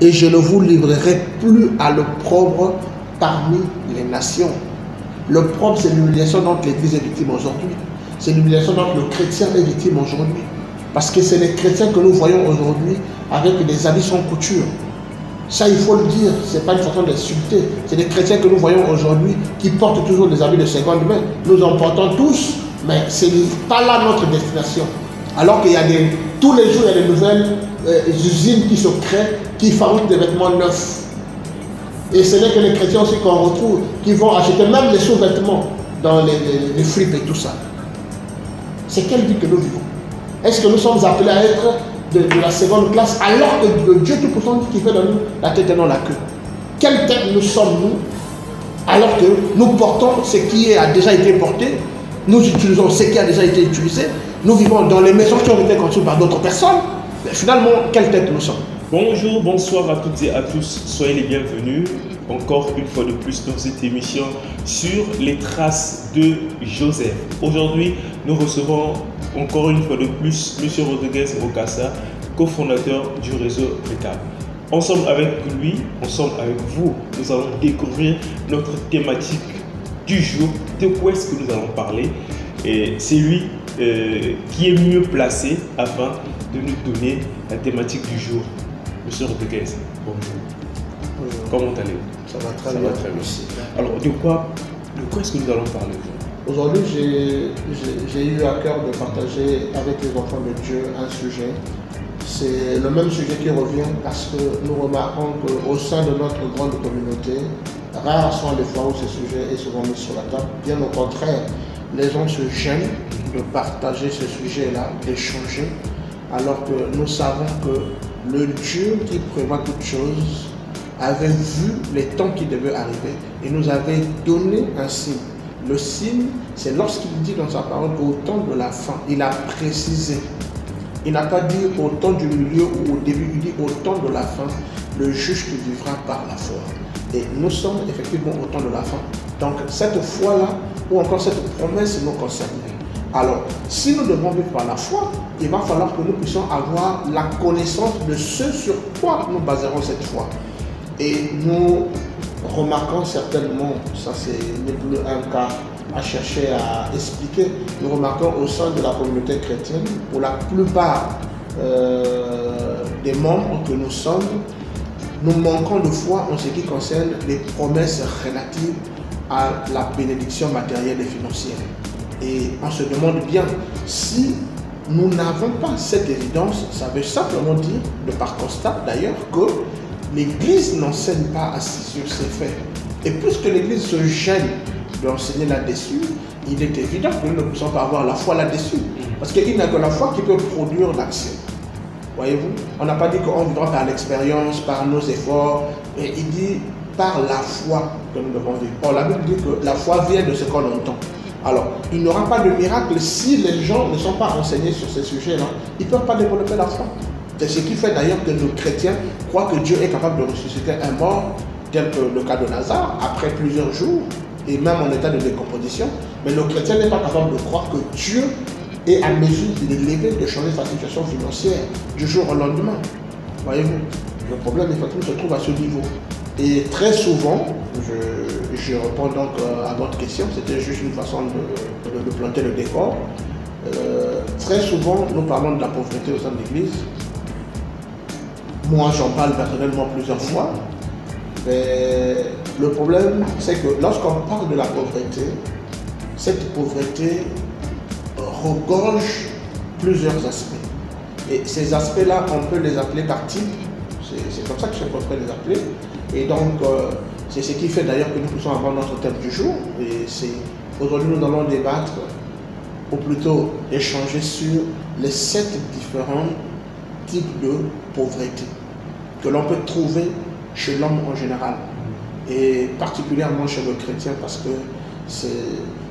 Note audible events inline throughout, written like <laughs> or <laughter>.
et je ne vous livrerai plus à l'opprobre parmi les nations. L'opprobre, c'est l'humiliation dont l'Église est victime aujourd'hui. C'est l'humiliation dont le chrétien est victime aujourd'hui. Parce que c'est les chrétiens que nous voyons aujourd'hui avec des habits sans couture. Ça, il faut le dire, ce n'est pas une façon d'insulter. C'est des chrétiens que nous voyons aujourd'hui qui portent toujours des habits de seconde main. Nous en portons tous, mais ce n'est pas là notre destination. Alors qu'il y a des, tous les jours, il y a des nouvelles euh, usines qui se créent, qui fabriquent des vêtements neufs. Et ce n'est que les chrétiens aussi qu'on retrouve, qui vont acheter même les sous-vêtements dans les, les, et tout ça. C'est quelle vie que nous vivons? Est-ce que nous sommes appelés à être de, la seconde classe alors que Dieu Tout-Puissant qui fait de nous la tête et non la queue? Quelle tête nous sommes-nous alors que nous portons ce qui a déjà été porté, nous utilisons ce qui a déjà été utilisé, nous vivons dans les maisons qui ont été construites par d'autres personnes, finalement, quelle tête nous sommes Bonjour, bonsoir à toutes et à tous, soyez les bienvenus encore une fois de plus dans cette émission sur les traces de Joseph. Aujourd'hui, nous recevons encore une fois de plus M. Rodriguez Okassa, cofondateur du réseau RECAP. Ensemble avec lui, ensemble avec vous, nous allons découvrir notre thématique du jour. De quoi est-ce que nous allons parler Et c'est lui euh, qui est mieux placé afin de nous donner la thématique du jour. Monsieur Rodriguez, bonjour. Comment allez-vous? Ça va très bien. très bien. Alors, de quoi, de quoi est-ce que nous allons parler aujourd'hui? Aujourd'hui, j'ai eu à cœur de partager avec les enfants de Dieu un sujet. C'est le même sujet qui revient parce que nous remarquons qu'au sein de notre grande communauté, rares sont les fois où ce sujet est souvent mis sur la table. Bien au contraire, les gens se gênent de partager ce sujet-là, d'échanger, alors que nous savons que le Dieu qui prévoit toutes choses avait vu les temps qui devaient arriver et nous avait donné un signe. Le signe, c'est lorsqu'il dit dans sa parole au temps de la fin, il a précisé. Il n'a pas dit au temps du milieu ou au début, il dit au temps de la fin, le juge vivra par la foi. Et nous sommes effectivement au temps de la fin. Donc cette foi-là, ou encore cette promesse nous concerne. Alors, si nous devons vivre par la foi, il va falloir que nous puissions avoir la connaissance de ce sur quoi nous baserons cette foi. Et nous remarquons certainement, ça c'est plus un cas à chercher à expliquer, nous remarquons au sein de la communauté chrétienne, pour la plupart euh, des membres que nous sommes, nous manquons de foi en ce qui concerne les promesses relatives à la bénédiction matérielle et financière. Et on se demande bien si nous n'avons pas cette évidence, ça veut simplement dire, de par constat d'ailleurs, que l'Église n'enseigne pas assis sur ces faits. Et puisque l'Église se gêne d'enseigner là-dessus, il est évident que nous ne pouvons pas avoir la foi là-dessus. Parce qu'il n'y a que la foi qui peut produire l'action. Voyez-vous On n'a pas dit qu'on vivra par l'expérience, par nos efforts, mais il dit par la foi que nous devons vivre. Or, la Bible dit que la foi vient de ce qu'on entend. Alors, il n'y aura pas de miracle si les gens ne sont pas renseignés sur ces sujets-là. Ils ne peuvent pas développer la foi. C'est ce qui fait d'ailleurs que nos chrétiens croient que Dieu est capable de ressusciter un mort, tel que le cas de Lazare, après plusieurs jours, et même en état de décomposition. Mais le chrétien n'est pas capable de croire que Dieu est à mesure de l'élever, de changer sa situation financière du jour au lendemain. Voyez-vous Le problème, effectivement, se trouve à ce niveau. Et très souvent, je, réponds donc euh, à votre question, c'était juste une façon de, planter le décor. Euh, très souvent, nous parlons de la pauvreté au sein de l'Église, moi, j'en parle personnellement plusieurs fois. Mais le problème, c'est que lorsqu'on parle de la pauvreté, cette pauvreté regorge plusieurs aspects. Et ces aspects-là, on peut les appeler par. C'est comme ça que je préfère les appeler. Et donc, euh, c'est ce qui fait d'ailleurs que nous puissions avoir notre thème du jour. Et c'est aujourd'hui, nous allons débattre, ou plutôt échanger sur les sept différents types de pauvreté que l'on peut trouver chez l'homme en général et particulièrement chez le chrétien parce que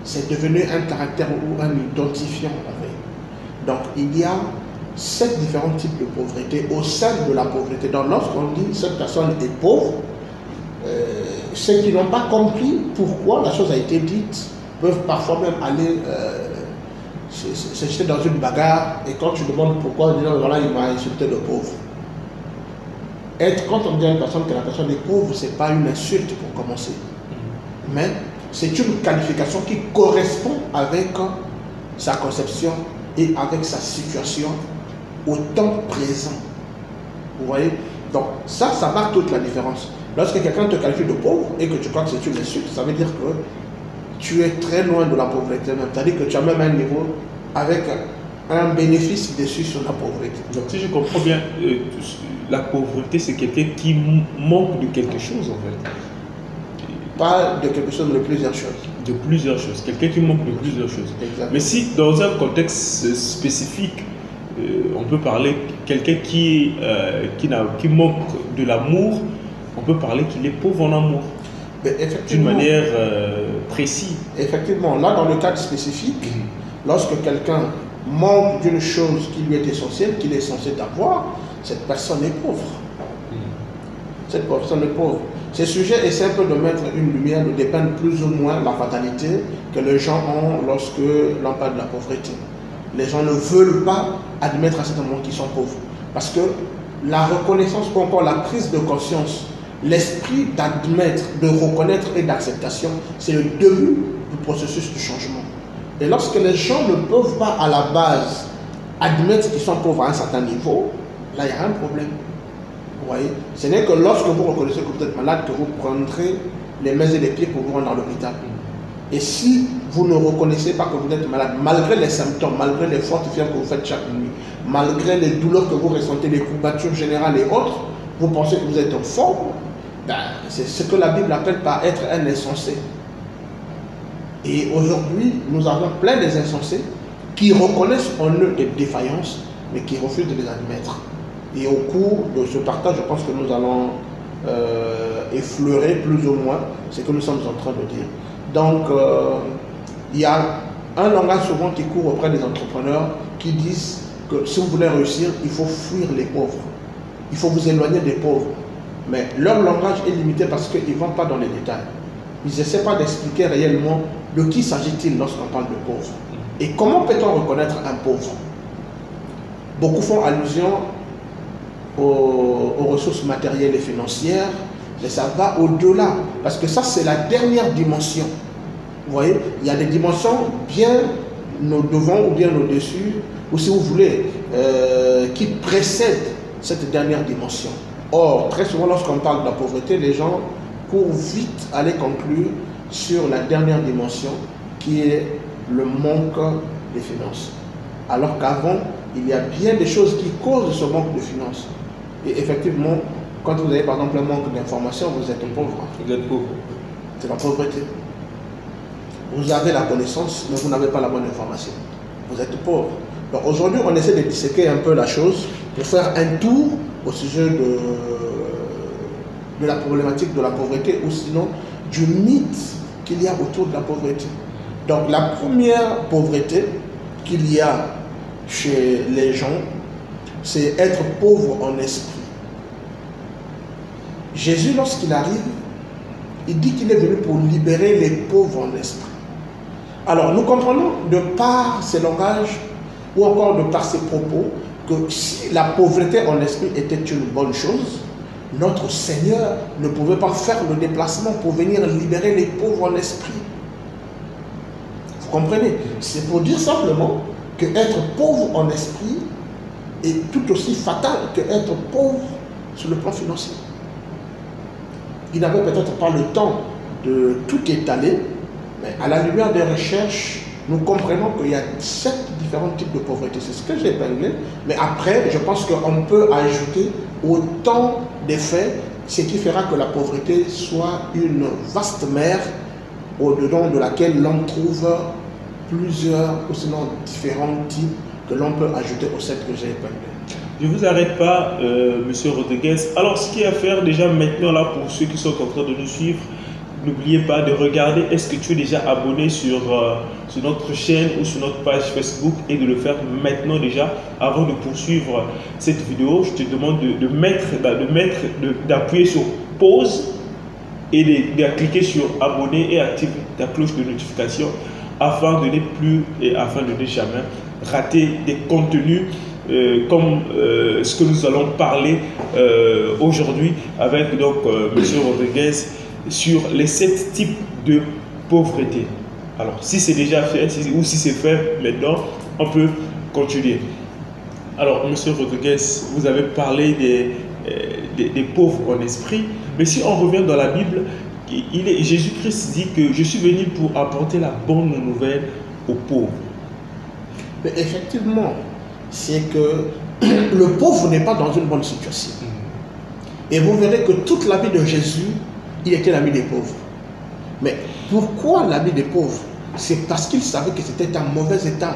c'est devenu un caractère ou un identifiant Donc il y a sept différents types de pauvreté au sein de la pauvreté. Donc lorsqu'on dit cette personne est pauvre, euh, ceux qui n'ont pas compris pourquoi la chose a été dite peuvent parfois même aller euh, se jeter dans une bagarre et quand tu demandes pourquoi, voilà, il m'a insulté le pauvre. être, quand on dit à une personne que la personne est pauvre, ce n'est pas une insulte pour commencer. Mais c'est une qualification qui correspond avec sa conception et avec sa situation au temps présent. Vous voyez? Donc ça, ça marque toute la différence. Lorsque quelqu'un te qualifie de pauvre et que tu crois que c'est une insulte, ça veut dire que tu es très loin de la pauvreté même. C'est-à-dire que tu as même un niveau avec un bénéfice dessus sur la pauvreté. Donc si je comprends bien, euh, la pauvreté c'est quelqu'un qui manque de quelque chose en fait. Pas de quelque chose, de plusieurs choses. De plusieurs choses. Quelqu'un qui manque de plusieurs choses. Mais si dans un contexte spécifique, euh, on peut parler quelqu'un qui, euh, qui, qui manque de l'amour, on peut parler qu'il est pauvre en amour. D'une manière euh, précise. Effectivement, là dans le cadre spécifique, mhm. lorsque quelqu'un manque d'une chose qui lui est essentielle, qu'il est censé avoir, cette personne est pauvre. Mhm. Cette personne est pauvre. Ce sujet est simple de mettre une lumière, de dépeindre plus ou moins la fatalité que les gens ont lorsque l'on parle de la pauvreté. Les gens ne veulent pas admettre à cet moment qu'ils sont pauvres. Parce que la reconnaissance ou encore la prise de conscience L'esprit d'admettre, de reconnaître et d'acceptation, c'est le début du processus de changement. Et lorsque les gens ne peuvent pas à la base admettre qu'ils sont pauvres à un certain niveau, là il y a un problème. Vous voyez? Ce n'est que lorsque vous reconnaissez que vous êtes malade que vous prendrez les mains et les pieds pour vous rendre à l'hôpital. Et si vous ne reconnaissez pas que vous êtes malade, malgré les symptômes, malgré les fortes fièvres que vous faites chaque nuit, malgré les douleurs que vous ressentez, les courbatures générales et autres, vous pensez que vous êtes en forme, ben, c'est ce que la Bible appelle par être un insensé. Et aujourd'hui, nous avons plein des insensés qui reconnaissent en eux des défaillances, mais qui refusent de les admettre. Et au cours de ce partage, je pense que nous allons euh, effleurer plus ou moins ce que nous sommes en train de dire. Donc, euh, il y a un langage souvent qui court auprès des entrepreneurs qui disent que si vous voulez réussir, il faut fuir les pauvres. Il faut vous éloigner des pauvres. Mais leur langage est limité parce qu'ils ne vont pas dans les détails. Ils n'essaient pas d'expliquer réellement de qui s'agit-il lorsqu'on parle de pauvre. Et comment peut-on reconnaître un pauvre? Beaucoup font allusion aux, ressources matérielles et financières, mais ça va au-delà. Parce que ça, c'est la dernière dimension. Vous voyez, il y a des dimensions bien nos devant ou bien au-dessus, ou si vous voulez, euh, qui précèdent cette dernière dimension. Or, très souvent, lorsqu'on parle de la pauvreté, les gens courent vite à les conclure sur la dernière dimension qui est le manque des finances. Alors qu'avant, il y a bien des choses qui causent ce manque de finances. Et effectivement, quand vous avez par exemple un manque d'information, vous êtes pauvre. Vous êtes pauvre. C'est la pauvreté. Vous avez la connaissance, mais vous n'avez pas la bonne information. Vous êtes pauvre. Donc aujourd'hui, on essaie de disséquer un peu la chose pour faire un tour au sujet de, de la problématique de la pauvreté ou sinon du mythe qu'il y a autour de la pauvreté. Donc la première pauvreté qu'il y a chez les gens, c'est être pauvre en esprit. Jésus, lorsqu'il arrive, il dit qu'il est venu pour libérer les pauvres en esprit. Alors nous comprenons de par ces langages ou encore de par ses propos que si la pauvreté en esprit était une bonne chose, notre Seigneur ne pouvait pas faire le déplacement pour venir libérer les pauvres en esprit. Vous comprenez? C'est pour dire simplement que être pauvre en esprit est tout aussi fatal que être pauvre sur le plan financier. Il n'avait peut-être pas le temps de tout étaler, mais à la lumière des recherches, nous comprenons qu'il y a sept différents types de pauvreté. C'est ce que j'ai épinglé. Mais après, je pense qu'on peut ajouter autant d'effets, ce qui fera que la pauvreté soit une vaste mer au-dedans de laquelle l'on trouve plusieurs, ou sinon différents types que l'on peut ajouter au sept que j'ai épinglé. Je vous arrête pas, euh, Monsieur Rodriguez. Alors, ce qu'il y a à faire déjà maintenant, là, pour ceux qui sont en train de nous suivre, n'oubliez pas de regarder est-ce que tu es déjà abonné sur, euh, sur notre chaîne ou sur notre page Facebook et de le faire maintenant déjà avant de poursuivre cette vidéo. Je te demande de, mettre, de mettre, d'appuyer sur pause et de, cliquer sur abonner et activer ta cloche de notification afin de ne plus et afin de ne jamais rater des contenus euh, comme euh, ce que nous allons parler aujourd'hui avec donc M. Rodriguez sur les sept types de pauvreté. Alors, si c'est déjà fait ou si c'est fait maintenant, on peut continuer. Alors, M. Rodriguez, vous avez parlé des, des, des, pauvres en esprit, mais si on revient dans la Bible, Jésus-Christ dit que je suis venu pour apporter la bonne nouvelle aux pauvres. Mais effectivement, c'est que le pauvre n'est pas dans une bonne situation. Et vous verrez que toute la vie de Jésus, il était l'ami des pauvres. Mais pourquoi l'ami des pauvres? C'est parce qu'il savait que c'était un mauvais état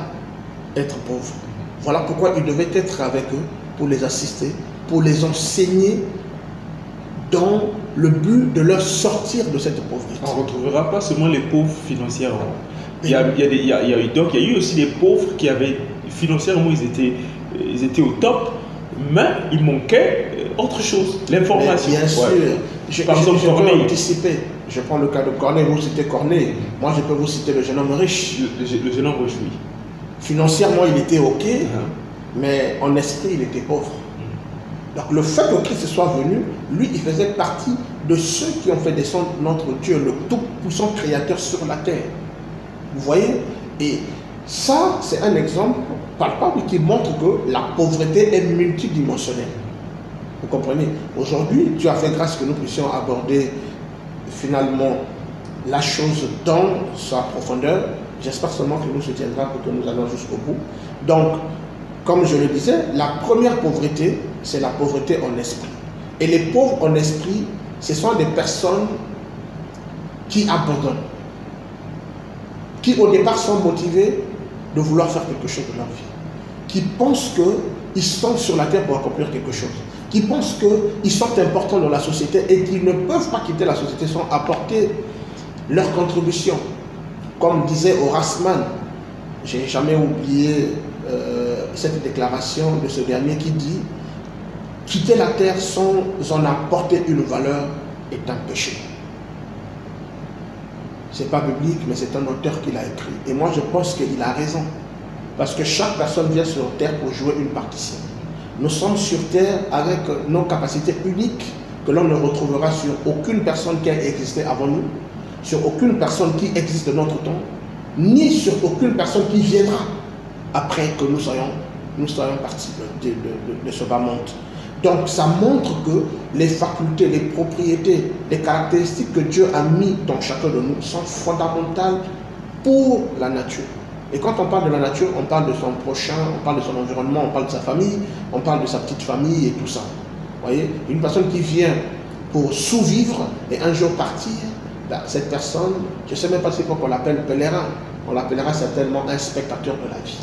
être pauvre. Voilà pourquoi il devait être avec eux pour les assister, pour les enseigner dans le but de leur sortir de cette pauvreté. On ne retrouvera pas seulement les pauvres financièrement. Il y, a, il, y a, il, y a, donc, il y a eu aussi des pauvres qui avaient, financièrement, ils étaient, ils étaient au top, mais il manquait euh, autre chose, l'information. Bien sûr. Je, Par exemple, je, je peux anticiper. Je prends le cas de Corneille, vous citez Corneille. Moi, je peux vous citer le jeune homme riche. Le, le jeune homme riche, oui. Financièrement, il était OK, uh -huh. mais en esprit, il était pauvre. Donc le fait que Christ soit venu, lui, il faisait partie de ceux qui ont fait descendre notre Dieu, le tout-puissant créateur sur la terre. Vous voyez? Et ça, c'est un exemple palpable qui montre que la pauvreté est multidimensionnelle. Comprenez? Aujourd'hui, tu as fait grâce que nous puissions aborder finalement la chose dans sa profondeur. J'espère seulement que nous soutiendra pour que nous allons jusqu'au bout. Donc, comme je le disais, la première pauvreté, c'est la pauvreté en esprit. Et les pauvres en esprit, ce sont des personnes qui abandonnent, qui au départ sont motivées de vouloir faire quelque chose de leur vie, qui pensent qu'ils sont sur la terre pour accomplir quelque chose, qui pensent qu'ils sont importants dans la société et qu'ils ne peuvent pas quitter la société sans apporter leur contribution. Comme disait Horace Mann, j'ai jamais oublié euh, cette déclaration de ce dernier qui dit quitter la terre sans en apporter une valeur est un péché. C'est pas biblique, mais c'est un auteur qui l'a écrit. Et moi, je pense qu'il a raison. Parce que chaque personne vient sur terre pour jouer une partition. Nous sommes sur terre avec nos capacités uniques que l'on ne retrouvera sur aucune personne qui a existé avant nous, sur aucune personne qui existe de notre temps, ni sur aucune personne qui viendra après que nous soyons, partis de ce bas monde. Donc ça montre que les facultés, les propriétés, les caractéristiques que Dieu a mis dans chacun de nous sont fondamentales pour la nature. Et quand on parle de la nature, on parle de son prochain, on parle de son environnement, on parle de sa famille, on parle de sa petite famille et tout ça. Vous voyez? Une personne qui vient pour sous-vivre et un jour partir, ben, cette personne, je ne sais même pas c'est quoi qu'on l'appelle pèlerin. On l'appellera certainement un spectateur de la vie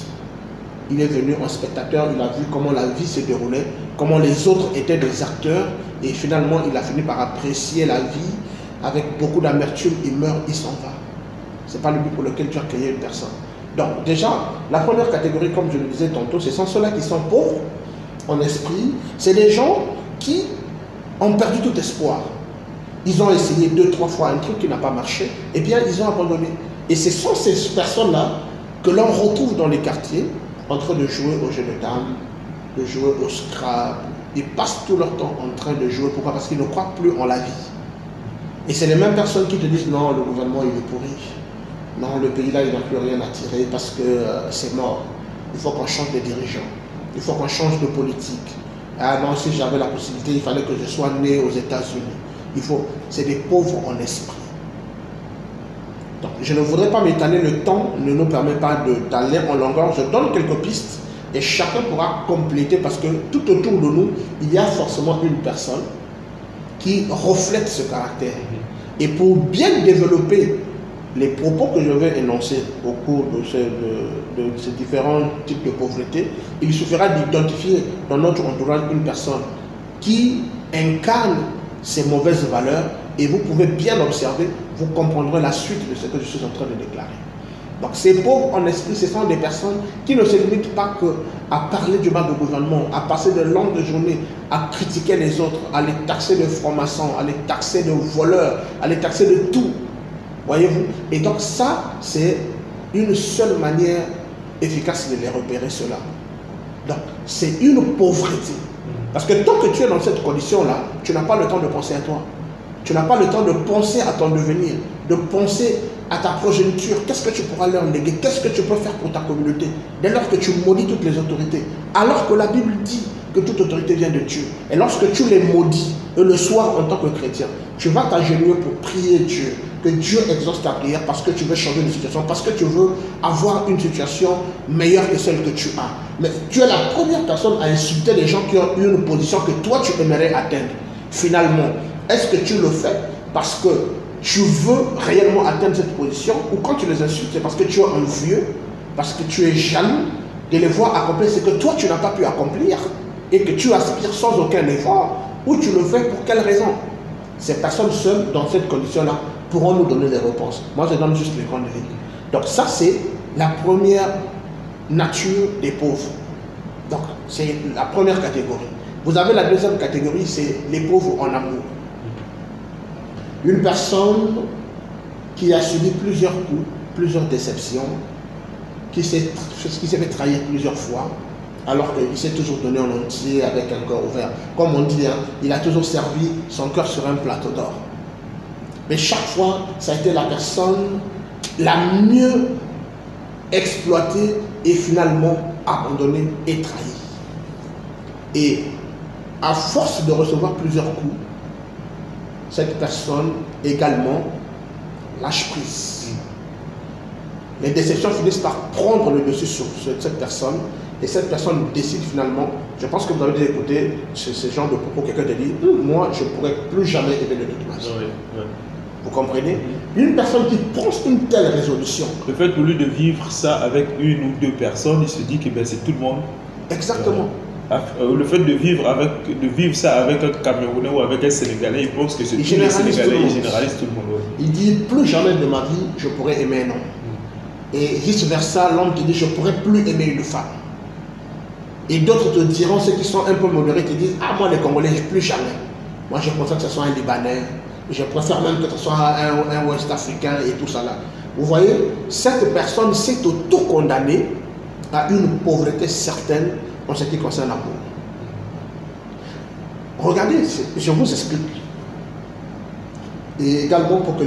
il est venu en spectateur, il a vu comment la vie se déroulait, comment les autres étaient des acteurs, et finalement il a fini par apprécier la vie avec beaucoup d'amertume, il meurt, il s'en va. Ce n'est pas le but pour lequel tu as créé une personne. Donc déjà, la première catégorie, comme je le disais tantôt, ce sont ceux-là qui sont pauvres en esprit, c'est les gens qui ont perdu tout espoir. Ils ont essayé deux, trois fois un truc qui n'a pas marché, et bien ils ont abandonné. Et ce sont ces personnes-là que l'on retrouve dans les quartiers, en train de jouer au jeu de dames, de jouer au Scrabble. Ils passent tout leur temps en train de jouer. Pourquoi? Parce qu'ils ne croient plus en la vie. Et c'est les mêmes personnes qui te disent non, le gouvernement il est pourri. Non, le pays là il n'a plus rien à tirer parce que euh, c'est mort. Il faut qu'on change de dirigeants. Il faut qu'on change de politique. Ah non, si j'avais la possibilité, il fallait que je sois né aux États-Unis. Il faut. C'est des pauvres en esprit. Je ne voudrais pas m'étaler, le temps ne nous permet pas d'aller en longueur. Je donne quelques pistes et chacun pourra compléter parce que tout autour de nous, il y a forcément une personne qui reflète ce caractère. Et pour bien développer les propos que je vais énoncer au cours de ces, différents types de pauvreté, il suffira d'identifier dans notre entourage une personne qui incarne ces mauvaises valeurs et vous pouvez bien observer, vous comprendrez la suite de ce que je suis en train de déclarer. Donc ces pauvres en esprit, ce sont des personnes qui ne se limitent pas que à parler du mal du gouvernement, à passer de longues journées à critiquer les autres, à les taxer de francs-maçons, à les taxer de voleurs, à les taxer de tout. Voyez-vous? Et donc ça, c'est une seule manière efficace de les repérer cela. Donc, c'est une pauvreté. Parce que tant que tu es dans cette condition-là, tu n'as pas le temps de penser à toi. Tu n'as pas le temps de penser à ton devenir, de penser à ta progéniture. Qu'est-ce que tu pourras leur léguer? Qu'est-ce que tu peux faire pour ta communauté? Dès lors que tu maudis toutes les autorités. Alors que la Bible dit que toute autorité vient de Dieu. Et lorsque tu les maudis, et le soir en tant que chrétien, tu vas t'agenouiller pour prier Dieu, que Dieu exauce ta prière parce que tu veux changer une situation, parce que tu veux avoir une situation meilleure que celle que tu as. Mais tu es la première personne à insulter les gens qui ont une position que toi tu aimerais atteindre. Finalement, est-ce que tu le fais parce que tu veux réellement atteindre cette position ou quand tu les insultes, c'est parce que tu es envieux, parce que tu es jaloux de les voir accomplir ce que toi tu n'as pas pu accomplir et que tu aspires sans aucun effort ou tu le fais pour quelle raison? Ces personnes seules, dans cette condition-là, pourront nous donner des réponses. Moi, je donne juste les grandes lignes. Donc ça, c'est la première nature des pauvres. Donc, c'est la première catégorie. Vous avez la deuxième catégorie, c'est les pauvres en amour. Une personne qui a subi plusieurs coups, plusieurs déceptions, qui s'est fait trahir plusieurs fois, alors qu'il s'est toujours donné en entier avec un cœur ouvert. Comme on dit, hein, il a toujours servi son cœur sur un plateau d'or. Mais chaque fois, ça a été la personne la mieux exploitée et finalement abandonnée et trahie. Et à force de recevoir plusieurs coups, cette personne également lâche prise. Les déceptions finissent par prendre le dessus sur cette personne et cette personne décide finalement, je pense que vous avez déjà écouté ce, genre de propos, quelqu'un te dit, moi je ne pourrais plus jamais aimer le toute Vous comprenez? Une personne qui prend une telle résolution. Le fait au lieu de vivre ça avec une ou deux personnes, il se dit que ben, c'est tout le monde. Exactement. Euh, le fait de vivre, avec, de vivre ça avec un Camerounais ou avec un Sénégalais, il pense que c'est tous les Sénégalais, il généralise tout le monde. Il dit plus jamais de ma vie je pourrais aimer un homme. Et vice versa, l'homme qui dit je pourrais plus aimer une femme. Et d'autres te diront, ceux qui sont un peu modérés, te disent Ah, moi, les Congolais, plus jamais. Moi, je préfère que ce soit un Libanais. Je préfère même que ce soit un, un Ouest africain et tout ça là. Vous voyez, cette personne s'est auto-condamnée à une pauvreté certaine en ce qui concerne l'amour. Regardez, je vous explique. Et également pour que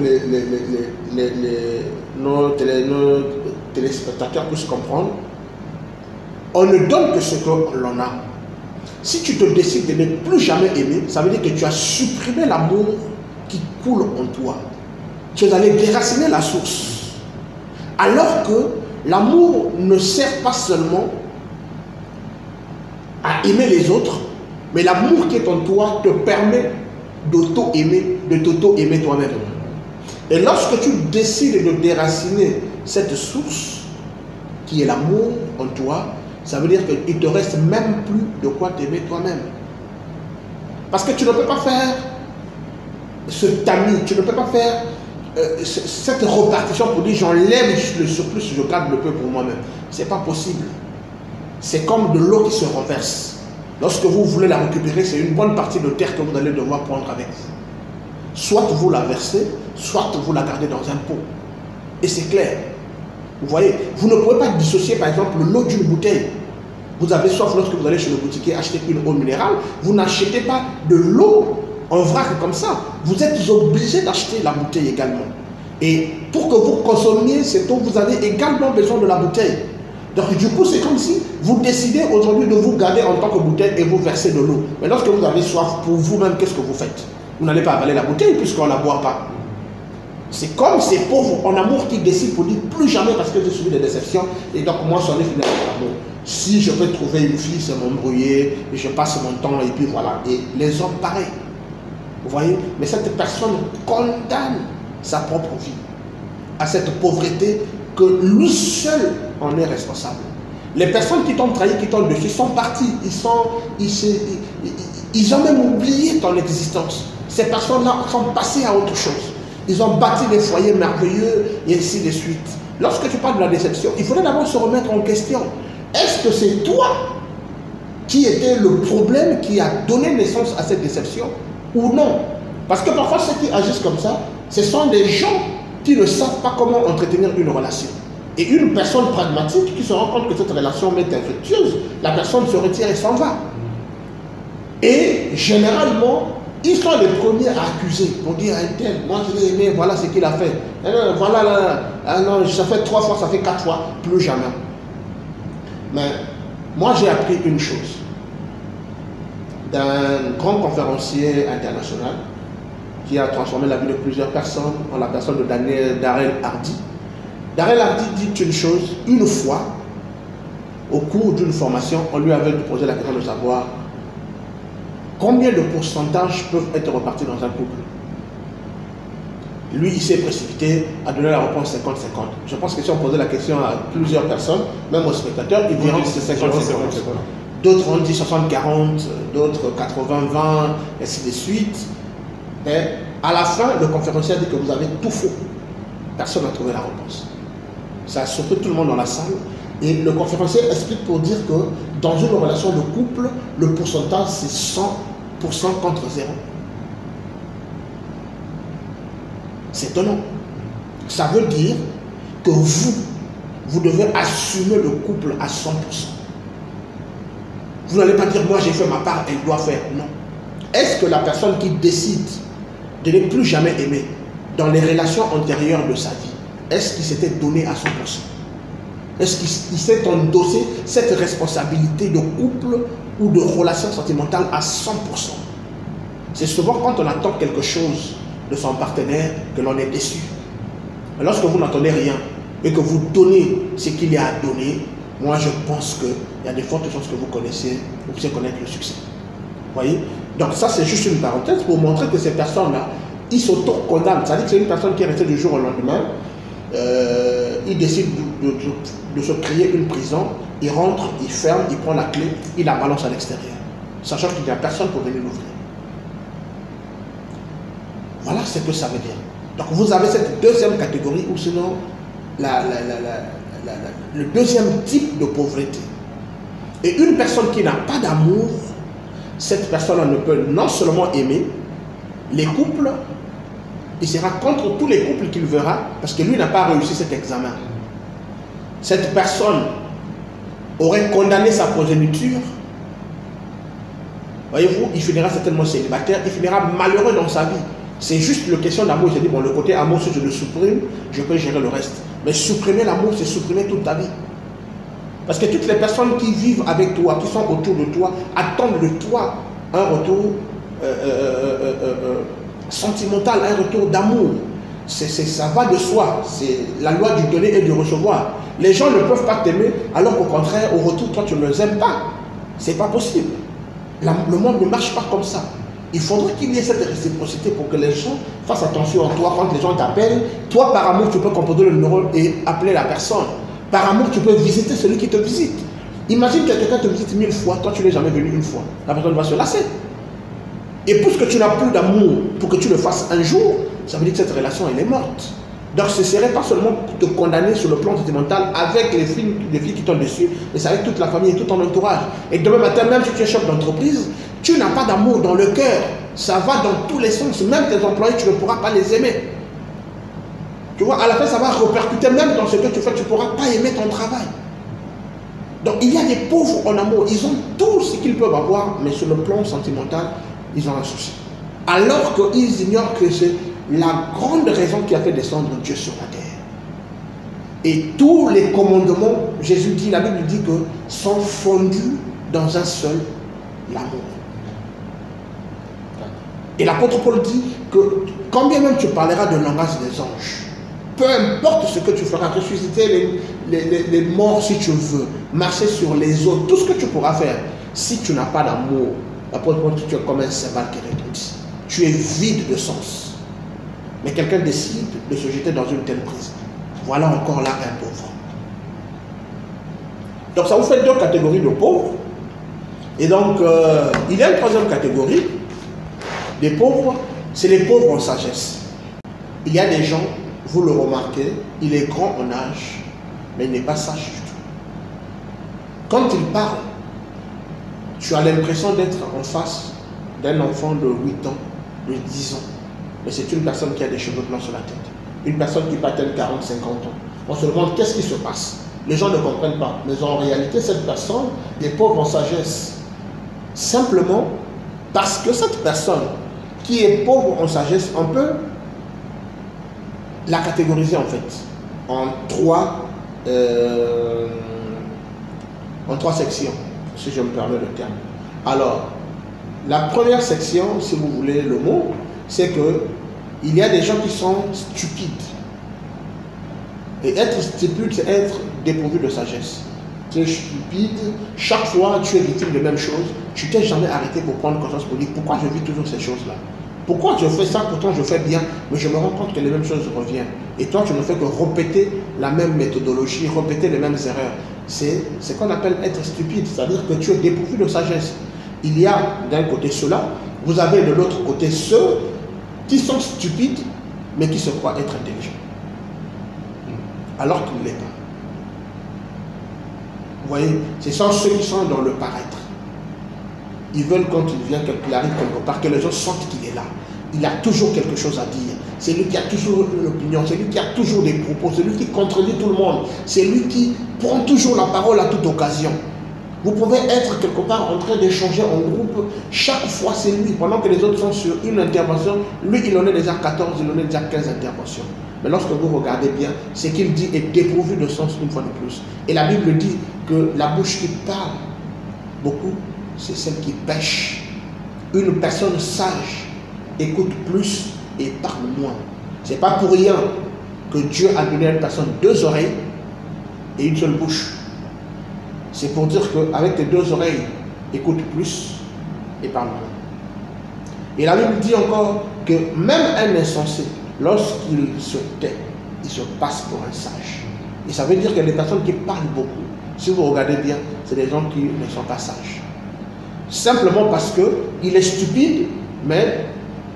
nos, téléspectateurs puissent comprendre, on ne donne que ce que l'on a. Si tu te décides de ne plus jamais aimer, ça veut dire que tu as supprimé l'amour qui coule en toi. Tu es allé déraciner la source. Alors que l'amour ne sert pas seulement à aimer les autres, mais l'amour qui est en toi te permet d'auto-aimer, de t'auto-aimer toi-même. Et lorsque tu décides de déraciner cette source qui est l'amour en toi, ça veut dire qu'il ne te reste même plus de quoi t'aimer toi-même. Parce que tu ne peux pas faire ce tamis, tu ne peux pas faire euh, cette repartition pour dire j'enlève le surplus, je garde le peu pour moi-même. Ce n'est pas possible. C'est comme de l'eau qui se renverse. Lorsque vous voulez la récupérer, c'est une bonne partie de terre que vous allez devoir prendre avec. Soit vous la versez, soit vous la gardez dans un pot. Et c'est clair. Vous voyez, vous ne pouvez pas dissocier par exemple l'eau d'une bouteille. Vous avez soif lorsque vous allez chez le boutiquier acheter une eau minérale, vous n'achetez pas de l'eau en vrac comme ça. Vous êtes obligé d'acheter la bouteille également. Et pour que vous consommiez cette eau, vous avez également besoin de la bouteille. Donc du coup, c'est comme si vous décidez aujourd'hui de vous garder en tant que bouteille et vous versez de l'eau. Mais lorsque vous avez soif pour vous-même, qu'est-ce que vous faites? Vous n'allez pas avaler la bouteille puisqu'on ne la boit pas. C'est comme ces pauvres en amour qui décident pour dire plus jamais parce que j'ai subi des déceptions et donc moi j'en ai fini avec l'amour. Si je veux trouver une fille, c'est m'embrouiller, je passe mon temps et puis voilà. Et les hommes pareil. Vous voyez? Mais cette personne condamne sa propre vie à cette pauvreté que lui seul en est responsable. Les personnes qui t'ont trahi, qui t'ont dessus, sont partis. Ils, sont, ils, ils ont même oublié ton existence. Ces personnes-là sont passées à autre chose. Ils ont bâti des foyers merveilleux et ainsi de suite. Lorsque tu parles de la déception, il faudrait d'abord se remettre en question. Est-ce que c'est toi qui étais le problème qui a donné naissance à cette déception? Ou non Parce que parfois ceux qui agissent comme ça, ce sont des gens qui ne savent pas comment entretenir une relation. Et une personne pragmatique qui se rend compte que cette relation est infectieuse, la personne se retire et s'en va. Et généralement, ils sont les premiers à accuser pour dire à un tel, moi je l'ai aimé, voilà ce qu'il a fait. non, voilà, là, ah non, ça fait trois fois, ça fait quatre fois, plus jamais. Mais moi j'ai appris une chose d'un grand conférencier international qui a transformé la vie de plusieurs personnes en la personne de Daniel Darrell Hardy. Darrell Hardy dit une chose, une fois, au cours d'une formation, on lui avait posé la question de savoir combien de pourcentages peuvent être repartis dans un couple. Lui, il s'est précipité à donner la réponse 50-50. Je pense que si on posait la question à plusieurs personnes, même aux spectateurs, ils diront que c'est 50-50. D'autres ont dit 60-40, d'autres 80-20, ainsi de suite. Et à la fin, le conférencier dit que vous avez tout faux. Personne n'a trouvé la réponse. Ça a surpris tout le monde dans la salle. Et le conférencier explique pour dire que dans une relation de couple, le pourcentage c'est 100% contre zéro. C'est étonnant. Ça veut dire que vous, vous devez assumer le couple à 100%. Vous n'allez pas dire, moi j'ai fait ma part, elle doit faire. Non. Est-ce que la personne qui décide de ne plus jamais aimer dans les relations antérieures de sa vie, est-ce qu'il s'était donné à 100% Est-ce qu'il s'est endossé cette responsabilité de couple ou de relation sentimentale à 100% C'est souvent quand on attend quelque chose de son partenaire que l'on est déçu. Lorsque vous n'attendez rien et que vous donnez ce qu'il y a à donner, moi je pense qu'il y a de fortes chances que vous connaissez, vous puissiez connaître le succès. Voyez? Donc ça c'est juste une parenthèse pour montrer que ces personnes-là, ils s'auto-condamnent. C'est-à-dire que c'est une personne qui est restée du jour au lendemain, euh, il décide de, se créer une prison, il rentre, il ferme, il prend la clé, il la balance à l'extérieur, sachant qu'il n'y a personne pour venir l'ouvrir. Voilà ce que ça veut dire. Donc vous avez cette deuxième catégorie ou sinon le deuxième type de pauvreté. Et une personne qui n'a pas d'amour, cette personne ne peut non seulement aimer les couples, il sera contre tous les couples qu'il verra parce que lui n'a pas réussi cet examen. Cette personne aurait condamné sa progéniture. Voyez-vous, il finira certainement célibataire, il finira malheureux dans sa vie. C'est juste une question d'amour. J'ai dit, bon, le côté amour, si je le supprime, je peux gérer le reste. Mais supprimer l'amour, c'est supprimer toute ta vie. Parce que toutes les personnes qui vivent avec toi, qui sont autour de toi, attendent de toi un retour euh, euh, euh, sentimental, un retour d'amour. ça va de soi. C'est la loi du donner et du recevoir. Les gens ne peuvent pas t'aimer alors qu'au contraire, au retour, toi, tu ne les aimes pas. C'est pas possible. le monde ne marche pas comme ça. Il faudrait qu'il y ait cette réciprocité pour que les gens fassent attention à toi quand les gens t'appellent. Toi, par amour, tu peux composer le numéro et appeler la personne. Par amour, tu peux visiter celui qui te visite. Imagine que quelqu'un te visite mille fois, toi tu n'es jamais venu une fois. La personne va se lasser. Et puisque tu n'as plus d'amour pour que tu le fasses un jour, ça veut dire que cette relation, elle est morte. Donc ce serait pas seulement te condamner sur le plan sentimental avec les filles, les filles qui tombent dessus, mais c'est avec toute la famille et tout ton entourage. Et demain matin, même si tu es chef d'entreprise, tu n'as pas d'amour dans le cœur. Ça va dans tous les sens. Même tes employés, tu ne pourras pas les aimer. Tu vois, à la fin, ça va repercuter même dans ce que tu fais. Tu ne pourras pas aimer ton travail. Donc, il y a des pauvres en amour. Ils ont tout ce qu'ils peuvent avoir, mais sur le plan sentimental, ils ont un souci. Alors qu'ils ignorent que c'est la grande raison qui a fait descendre Dieu sur la terre. Et tous les commandements, Jésus dit, la Bible dit que sont fondus dans un seul, l'amour. Et l'apôtre Paul dit que quand bien même tu parleras de langage des anges, peu importe ce que tu feras, ressusciter les, morts si tu veux, marcher sur les eaux, tout ce que tu pourras faire, si tu n'as pas d'amour, l'apôtre Paul tu es comme un sabbat qui retentit. Tu es vide de sens. Mais quelqu'un décide de se jeter dans une telle prison. Voilà encore là un pauvre. Donc ça vous fait deux catégories de pauvres. Et donc, euh, il y a une troisième catégorie les pauvres, c'est les pauvres en sagesse. Il y a des gens, vous le remarquez, il est grand en âge, mais il n'est pas sage du tout. Quand il parle, tu as l'impression d'être en face d'un enfant de 8 ans, de 10 ans. Mais c'est une personne qui a des cheveux blancs sur la tête. Une personne qui peut atteindre 40, 50 ans. On se demande qu'est-ce qui se passe? Les gens ne comprennent pas. Mais en réalité, cette personne est pauvre en sagesse. Simplement parce que cette personne qui est pauvre en sagesse, on peut la catégoriser en fait en trois, euh, en trois sections, si je me permets le terme. Alors, la première section, si vous voulez le mot, c'est que il y a des gens qui sont stupides. Et être stupide, c'est être dépourvu de sagesse. Tu es stupide, chaque fois tu es victime de même chose, tu t'es jamais arrêté pour prendre conscience pour dire pourquoi je vis toujours ces choses-là. Pourquoi je fais ça, pourtant je fais bien, mais je me rends compte que les mêmes choses reviennent. Et toi, tu ne fais que répéter la même méthodologie, répéter les mêmes erreurs. C'est ce qu'on appelle être stupide, c'est-à-dire que tu es dépourvu de sagesse. Il y a d'un côté cela, vous avez de l'autre côté ceux qui sont stupides, mais qui se croient être intelligents. Alors qu'ils ne l'est pas. Vous voyez, ce sont ceux qui sont dans le paraître. Ils veulent quand il vient, qu'il arrive quelque part, que les gens sentent qu'il est là. Il a toujours quelque chose à dire. C'est lui qui a toujours une opinion, c'est lui qui a toujours des propos, c'est lui qui contredit tout le monde, c'est lui qui prend toujours la parole à toute occasion. Vous pouvez être quelque part en train d'échanger en groupe. Chaque fois, c'est lui. Pendant que les autres sont sur une intervention, lui, il en est déjà 14, il en est déjà 15 interventions. Mais lorsque vous regardez bien, ce qu'il dit est dépourvu de sens une fois de plus. Et la Bible dit que la bouche qui parle beaucoup, c'est celle qui pêche. Une personne sage écoute plus et parle moins. Ce n'est pas pour rien que Dieu a donné à une personne deux oreilles et une seule bouche. C'est pour dire qu'avec tes deux oreilles, écoute plus et parle moins. Et la Bible dit encore que même un insensé, lorsqu'il se tait, il se passe pour un sage. Et ça veut dire que les personnes qui parlent beaucoup, si vous regardez bien, c'est des gens qui ne sont pas sages. Simplement parce qu'il est stupide, mais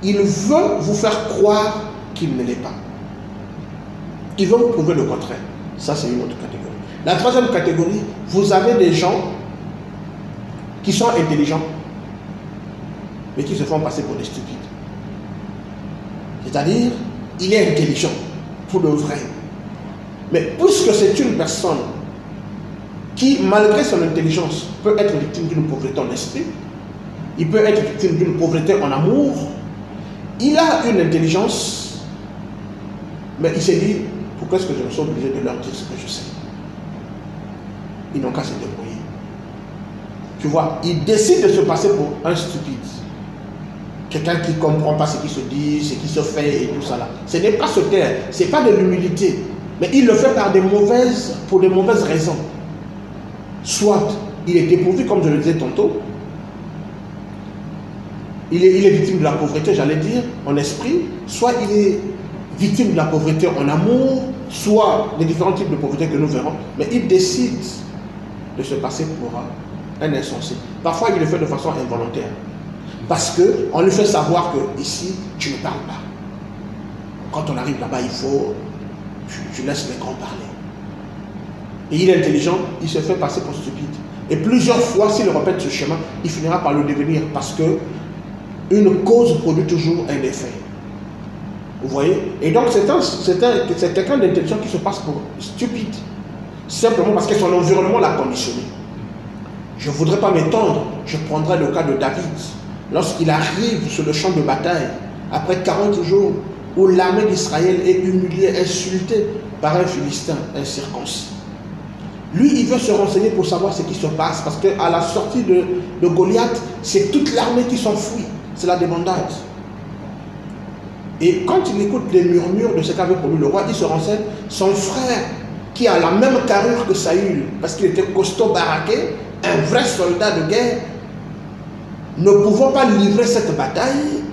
il veut vous faire croire qu'il ne l'est pas. Il veut vous prouver le contraire. Ça, c'est une autre catégorie. La troisième catégorie, vous avez des gens qui sont intelligents, mais qui se font passer pour des stupides. C'est-à-dire, il est intelligent pour le vrai. Mais puisque c'est une personne qui, malgré son intelligence, peut être victime d'une pauvreté en esprit, il peut être victime d'une pauvreté en amour, il a une intelligence, mais il s'est dit, pourquoi est-ce que je me suis obligé de leur dire ce que je sais? Ils n'ont qu'à se débrouiller. Tu vois, il décide de se passer pour un stupide. Quelqu'un qui ne comprend pas ce qui se dit, ce qui se fait et tout ça là. Ce n'est pas se taire, ce n'est pas de l'humilité. Mais il le fait pour des mauvaises raisons. Soit il est dépourvu, comme je le disais tantôt, il est, il est victime de la pauvreté, j'allais dire, en esprit, soit il est victime de la pauvreté en amour, soit les différents types de pauvreté que nous verrons, mais il décide de se passer pour un insensé. Parfois, il le fait de façon involontaire. Parce qu'on lui fait savoir que ici, tu ne parles pas. Quand on arrive là-bas, il faut, tu, laisses les grands parler. Et il est intelligent, il se fait passer pour stupide. Et plusieurs fois, s'il répète ce chemin, il finira par le devenir parce que une cause produit toujours un effet. Vous voyez? Et donc, c'est quelqu'un d'intelligent qui se passe pour stupide. Simplement parce que son environnement l'a conditionné. Je ne voudrais pas m'étendre. Je prendrai le cas de David lorsqu'il arrive sur le champ de bataille, après 40 jours, où l'armée d'Israël est humiliée, insultée par un Philistin incirconcis. Lui, il veut se renseigner pour savoir ce qui se passe, parce qu'à la sortie de, Goliath, c'est toute l'armée qui s'enfuit. C'est la débandade. Et quand il écoute les murmures de ce qu'avait promis le roi, il se renseigne. Son frère, qui a la même carrure que Saül, parce qu'il était costaud baraqué, un vrai soldat de guerre, ne pouvant pas livrer cette bataille,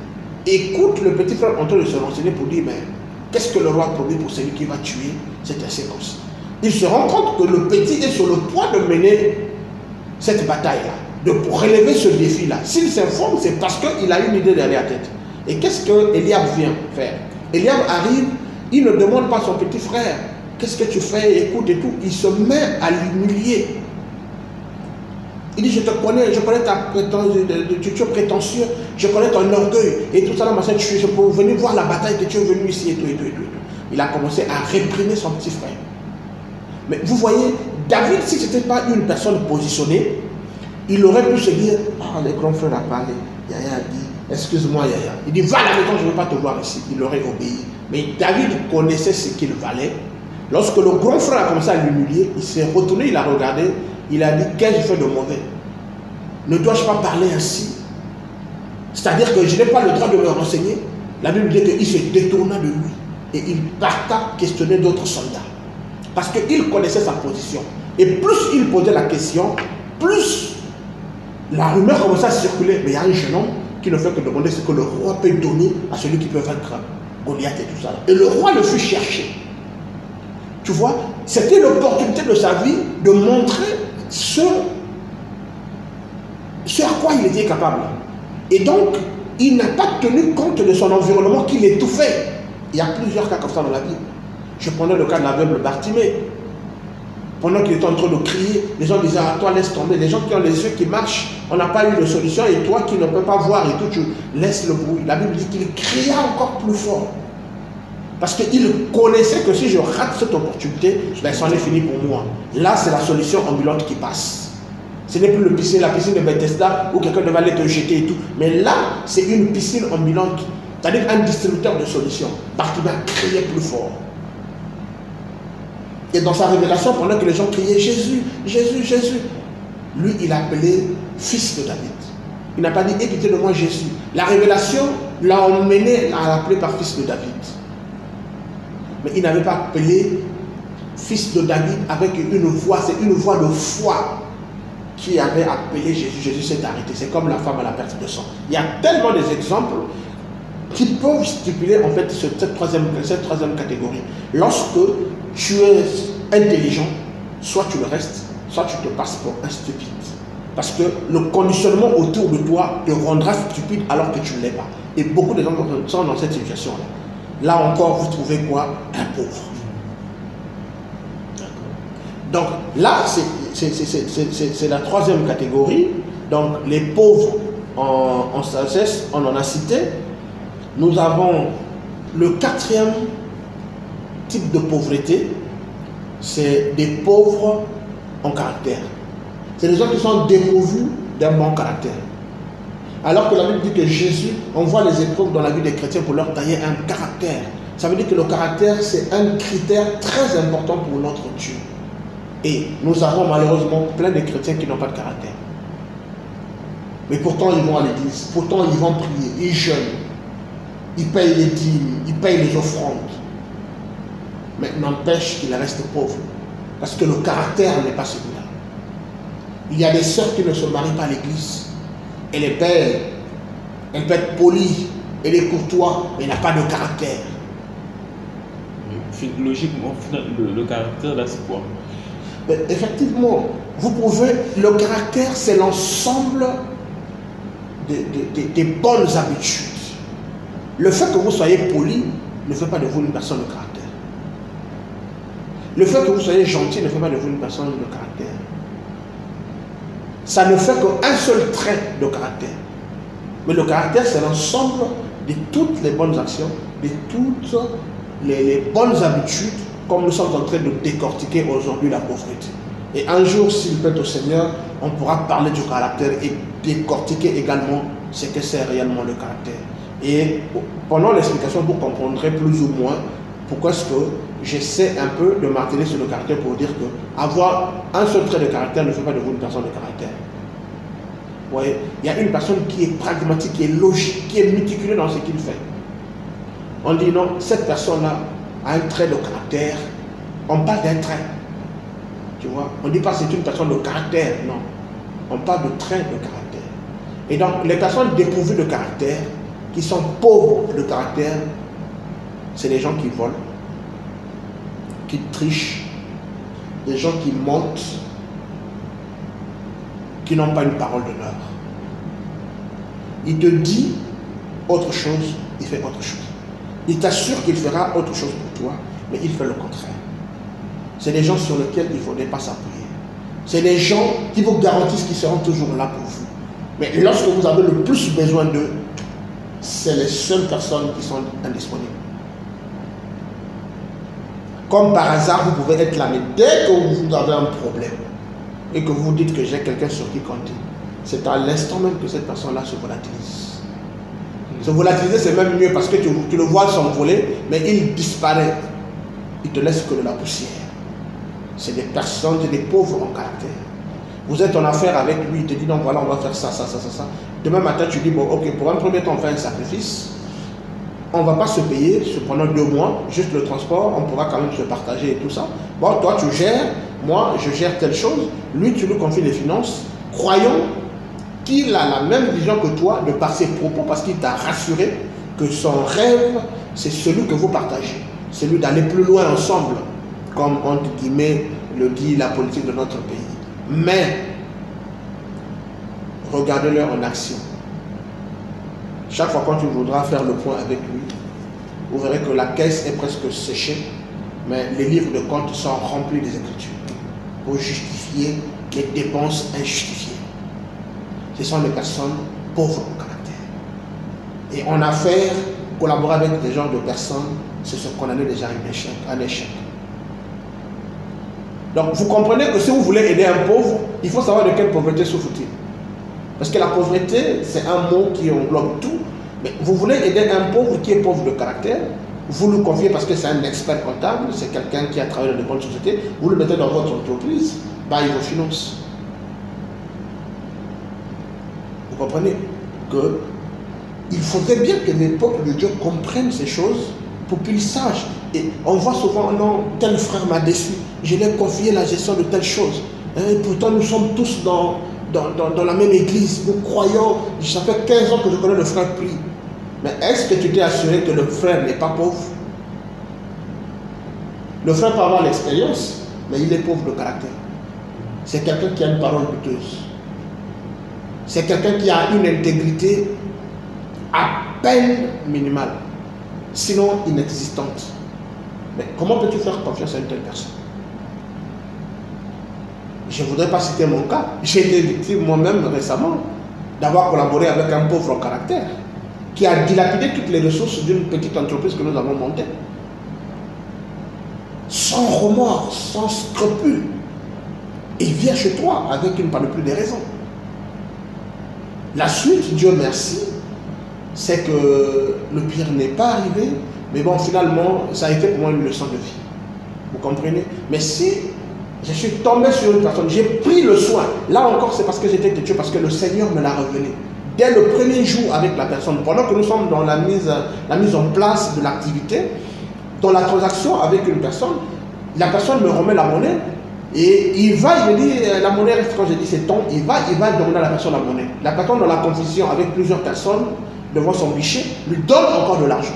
écoute le petit frère en train de se renseigner pour dire, mais qu'est-ce que le roi promet pour celui qui va tuer cet inséquence Il se rend compte que le petit est sur le point de mener cette bataille-là, de relever ce défi-là. S'il s'informe, c'est parce qu'il a une idée derrière la tête. Et qu'est-ce que Eliab vient faire? Eliab arrive, il ne demande pas à son petit frère, qu'est-ce que tu fais, écoute et tout. Il se met à l'humilier. Il dit, je te connais, je connais ta prétention, tu, es prétentieux, je connais ton orgueil et tout ça, là, je, peux venir voir la bataille que tu es venu ici et tout, et tout, et tout, Il a commencé à réprimer son petit frère. Mais vous voyez, David, si ce n'était pas une personne positionnée, il aurait pu se dire, ah, le grand frère a parlé, Yaya a dit, excuse-moi Yaya. Il dit, va à la maison, je ne veux pas te voir ici. Il aurait obéi. Mais David connaissait ce qu'il valait. Lorsque le grand frère a commencé à l'humilier, il s'est retourné, il a regardé, il a dit, qu'est-ce que je fais de mauvais? Ne dois-je pas parler ainsi? C'est-à-dire que je n'ai pas le droit de me renseigner. La Bible dit qu'il se détourna de lui et il parta questionner d'autres soldats. Parce qu'il connaissait sa position. Et plus il posait la question, plus la rumeur commençait à circuler. Mais il y a un jeune homme qui ne fait que demander ce que le roi peut donner à celui qui peut vaincre Goliath et tout ça. Et le roi le fut chercher. Tu vois, c'était l'opportunité de sa vie de montrer ce, ce à quoi il était capable. Et donc, il n'a pas tenu compte de son environnement qui l'étouffait. Il y a plusieurs cas comme ça dans la vie. Je prenais le cas de l'aveugle Bartimée. Pendant qu'il était en train de crier, les gens disaient ah, toi laisse tomber. Les gens qui ont les yeux qui marchent, on n'a pas eu de solution. Et toi qui ne peux pas voir et tout, tu laisses le bruit. La Bible dit qu'il cria encore plus fort. Parce qu'il connaissait que si je rate cette opportunité, ben, c'en est fini pour moi. Là, c'est la solution ambulante qui passe. Ce n'est plus le piscine, la piscine de Bethesda où quelqu'un devait aller te jeter et tout. Mais là, c'est une piscine ambulante. C'est-à-dire un distributeur de solutions. Parce qu'il va crier plus fort. Et dans sa révélation, pendant que les gens criaient Jésus, Jésus, Jésus, lui, il appelait fils de David. Il n'a pas dit écoutez de moi Jésus. La révélation l'a emmené à l'appeler par fils de David. Mais il n'avait pas appelé fils de David avec une voix, c'est une voix de foi qui avait appelé Jésus. Jésus s'est arrêté. C'est comme la femme à la perte de sang. Il y a tellement d'exemples qui peuvent stipuler en fait cette troisième, cette troisième catégorie. Lorsque tu es intelligent, soit tu le restes, soit tu te passes pour un stupide. Parce que le conditionnement autour de toi te rendra stupide alors que tu ne l'es pas. Et beaucoup de gens sont dans cette situation-là. Là encore, vous trouvez quoi? Un pauvre. Donc là, c'est la troisième catégorie. Donc les pauvres en, en on en a cité. Nous avons le quatrième type de pauvreté, c'est des pauvres en caractère. C'est des gens qui sont dépourvus d'un bon caractère. Alors que la Bible dit que Jésus envoie les épreuves dans la vie des chrétiens pour leur tailler un caractère. Ça veut dire que le caractère, c'est un critère très important pour notre Dieu. Et nous avons malheureusement plein de chrétiens qui n'ont pas de caractère. Mais pourtant, ils vont à l'église, pourtant, ils vont prier, ils jeûnent, ils payent les dîmes, ils payent les offrandes mais n'empêche qu'il reste pauvre. Parce que le caractère n'est pas celui-là. Il y a des sœurs qui ne se marient pas à l'église. Elle est belle, elle peut être polie, elle est courtois, mais elle n'a pas de caractère. Logiquement, le, le caractère, là, c'est quoi? Effectivement, vous pouvez. Le caractère, c'est l'ensemble des bonnes habitudes. Le fait que vous soyez poli ne fait pas de vous une personne de caractère. Le fait que vous soyez gentil ne fait pas de vous une personne de caractère. Ça ne fait qu'un seul trait de caractère. Mais le caractère, c'est l'ensemble de toutes les bonnes actions, de toutes les, bonnes habitudes, comme nous sommes en train de décortiquer aujourd'hui la pauvreté. Et un jour, s'il plaît au Seigneur, on pourra parler du caractère et décortiquer également ce que c'est réellement le caractère. Et pendant l'explication, vous comprendrez plus ou moins pourquoi est-ce que j'essaie un peu de marteler sur le caractère pour dire que avoir un seul trait de caractère ne fait pas de vous une personne de caractère. Vous voyez, il y a une personne qui est pragmatique, qui est logique, qui est méticuleux dans ce qu'il fait. On dit non, cette personne-là a un trait de caractère. On parle d'un trait. Tu vois, on ne dit pas c'est une personne de caractère, non. On parle de trait de caractère. Et donc, les personnes dépourvues de caractère, qui sont pauvres de caractère, c'est les gens qui volent, qui trichent, des gens qui mentent, qui n'ont pas une parole d'honneur. Il te dit autre chose, il fait autre chose. Il t'assure qu'il fera autre chose pour toi, mais il fait le contraire. C'est des gens sur lesquels il ne faudrait pas s'appuyer. C'est des gens qui vous garantissent qu'ils seront toujours là pour vous. Mais lorsque vous avez le plus besoin d'eux, c'est les seules personnes qui sont indisponibles. comme par hasard, vous pouvez être là. Mais dès que vous avez un problème et que vous dites que j'ai quelqu'un sur qui compter, c'est à l'instant même que cette personne-là se volatilise. Se volatiliser, c'est même mieux parce que tu, le vois s'envoler, mais il disparaît. Il te laisse que de la poussière. C'est des personnes, c'est des pauvres en caractère. Vous êtes en affaire avec lui, il te dit non, voilà, on va faire ça, ça, ça, ça, ça. Demain matin, tu dis bon, ok, pour un premier temps, on fait un sacrifice. On ne va pas se payer pendant deux mois, juste le transport, on pourra quand même se partager et tout ça. Bon, toi, tu gères, moi, je gère telle chose. Lui, tu lui confies les finances, croyons qu'il a la même vision que toi de par ses propos, parce qu'il t'a rassuré que son rêve, c'est celui que vous partagez. Celui d'aller plus loin ensemble, comme entre guillemets le dit la politique de notre pays. Mais, regardez-le en action. Chaque fois quand tu voudras faire le point avec lui, vous verrez que la caisse est presque séchée, mais les livres de compte sont remplis des écritures pour justifier les dépenses injustifiées. Ce sont des personnes pauvres au caractère. Et en affaires, collaborer avec des genres de personnes, c'est se condamner déjà à un échec. Donc vous comprenez que si vous voulez aider un pauvre, il faut savoir de quelle pauvreté souffre-t-il. Parce que la pauvreté, c'est un mot qui englobe tout. Mais vous voulez aider un pauvre qui est pauvre de caractère, vous le confiez parce que c'est un expert comptable, c'est quelqu'un qui a travaillé dans de bonnes sociétés, vous le mettez dans votre entreprise, bah, il vous finance. Vous comprenez que il faudrait bien que les peuples de Dieu comprennent ces choses pour qu'ils sachent. Et on voit souvent, non, tel frère m'a déçu, je l'ai confié la gestion de telle chose. Et pourtant, nous sommes tous dans, dans, dans, la même église, nous croyons, ça fait 15 ans que je connais le frère prie. Mais est-ce que tu t'es assuré que le frère n'est pas pauvre? Le frère peut avoir l'expérience, mais il est pauvre de caractère. C'est quelqu'un qui a une parole douteuse. C'est quelqu'un qui a une intégrité à peine minimale, sinon inexistante. Mais comment peux-tu faire confiance à une telle personne? Je ne voudrais pas citer mon cas. J'ai été victime moi-même récemment d'avoir collaboré avec un pauvre caractère qui a dilapidé toutes les ressources d'une petite entreprise que nous avons montée. Sans remords, sans scrupules. Il vient chez toi avec une panoplie de raisons. La suite, Dieu merci, c'est que le pire n'est pas arrivé, mais bon, finalement, ça a été pour moi une leçon de vie. Vous comprenez? Mais si je suis tombé sur une personne, j'ai pris le soin, là encore, c'est parce que j'étais têtu, parce que le Seigneur me l'a revenu. Dès le premier jour avec la personne, pendant que nous sommes dans la mise, la mise en place de l'activité, dans la transaction avec une personne, la personne me remet la monnaie et il va, il me dit, la monnaie reste quand je dis c'est ton, il va, il va demander à la personne la monnaie. La personne dans la confusion avec plusieurs personnes devant son guichet lui donne encore de l'argent.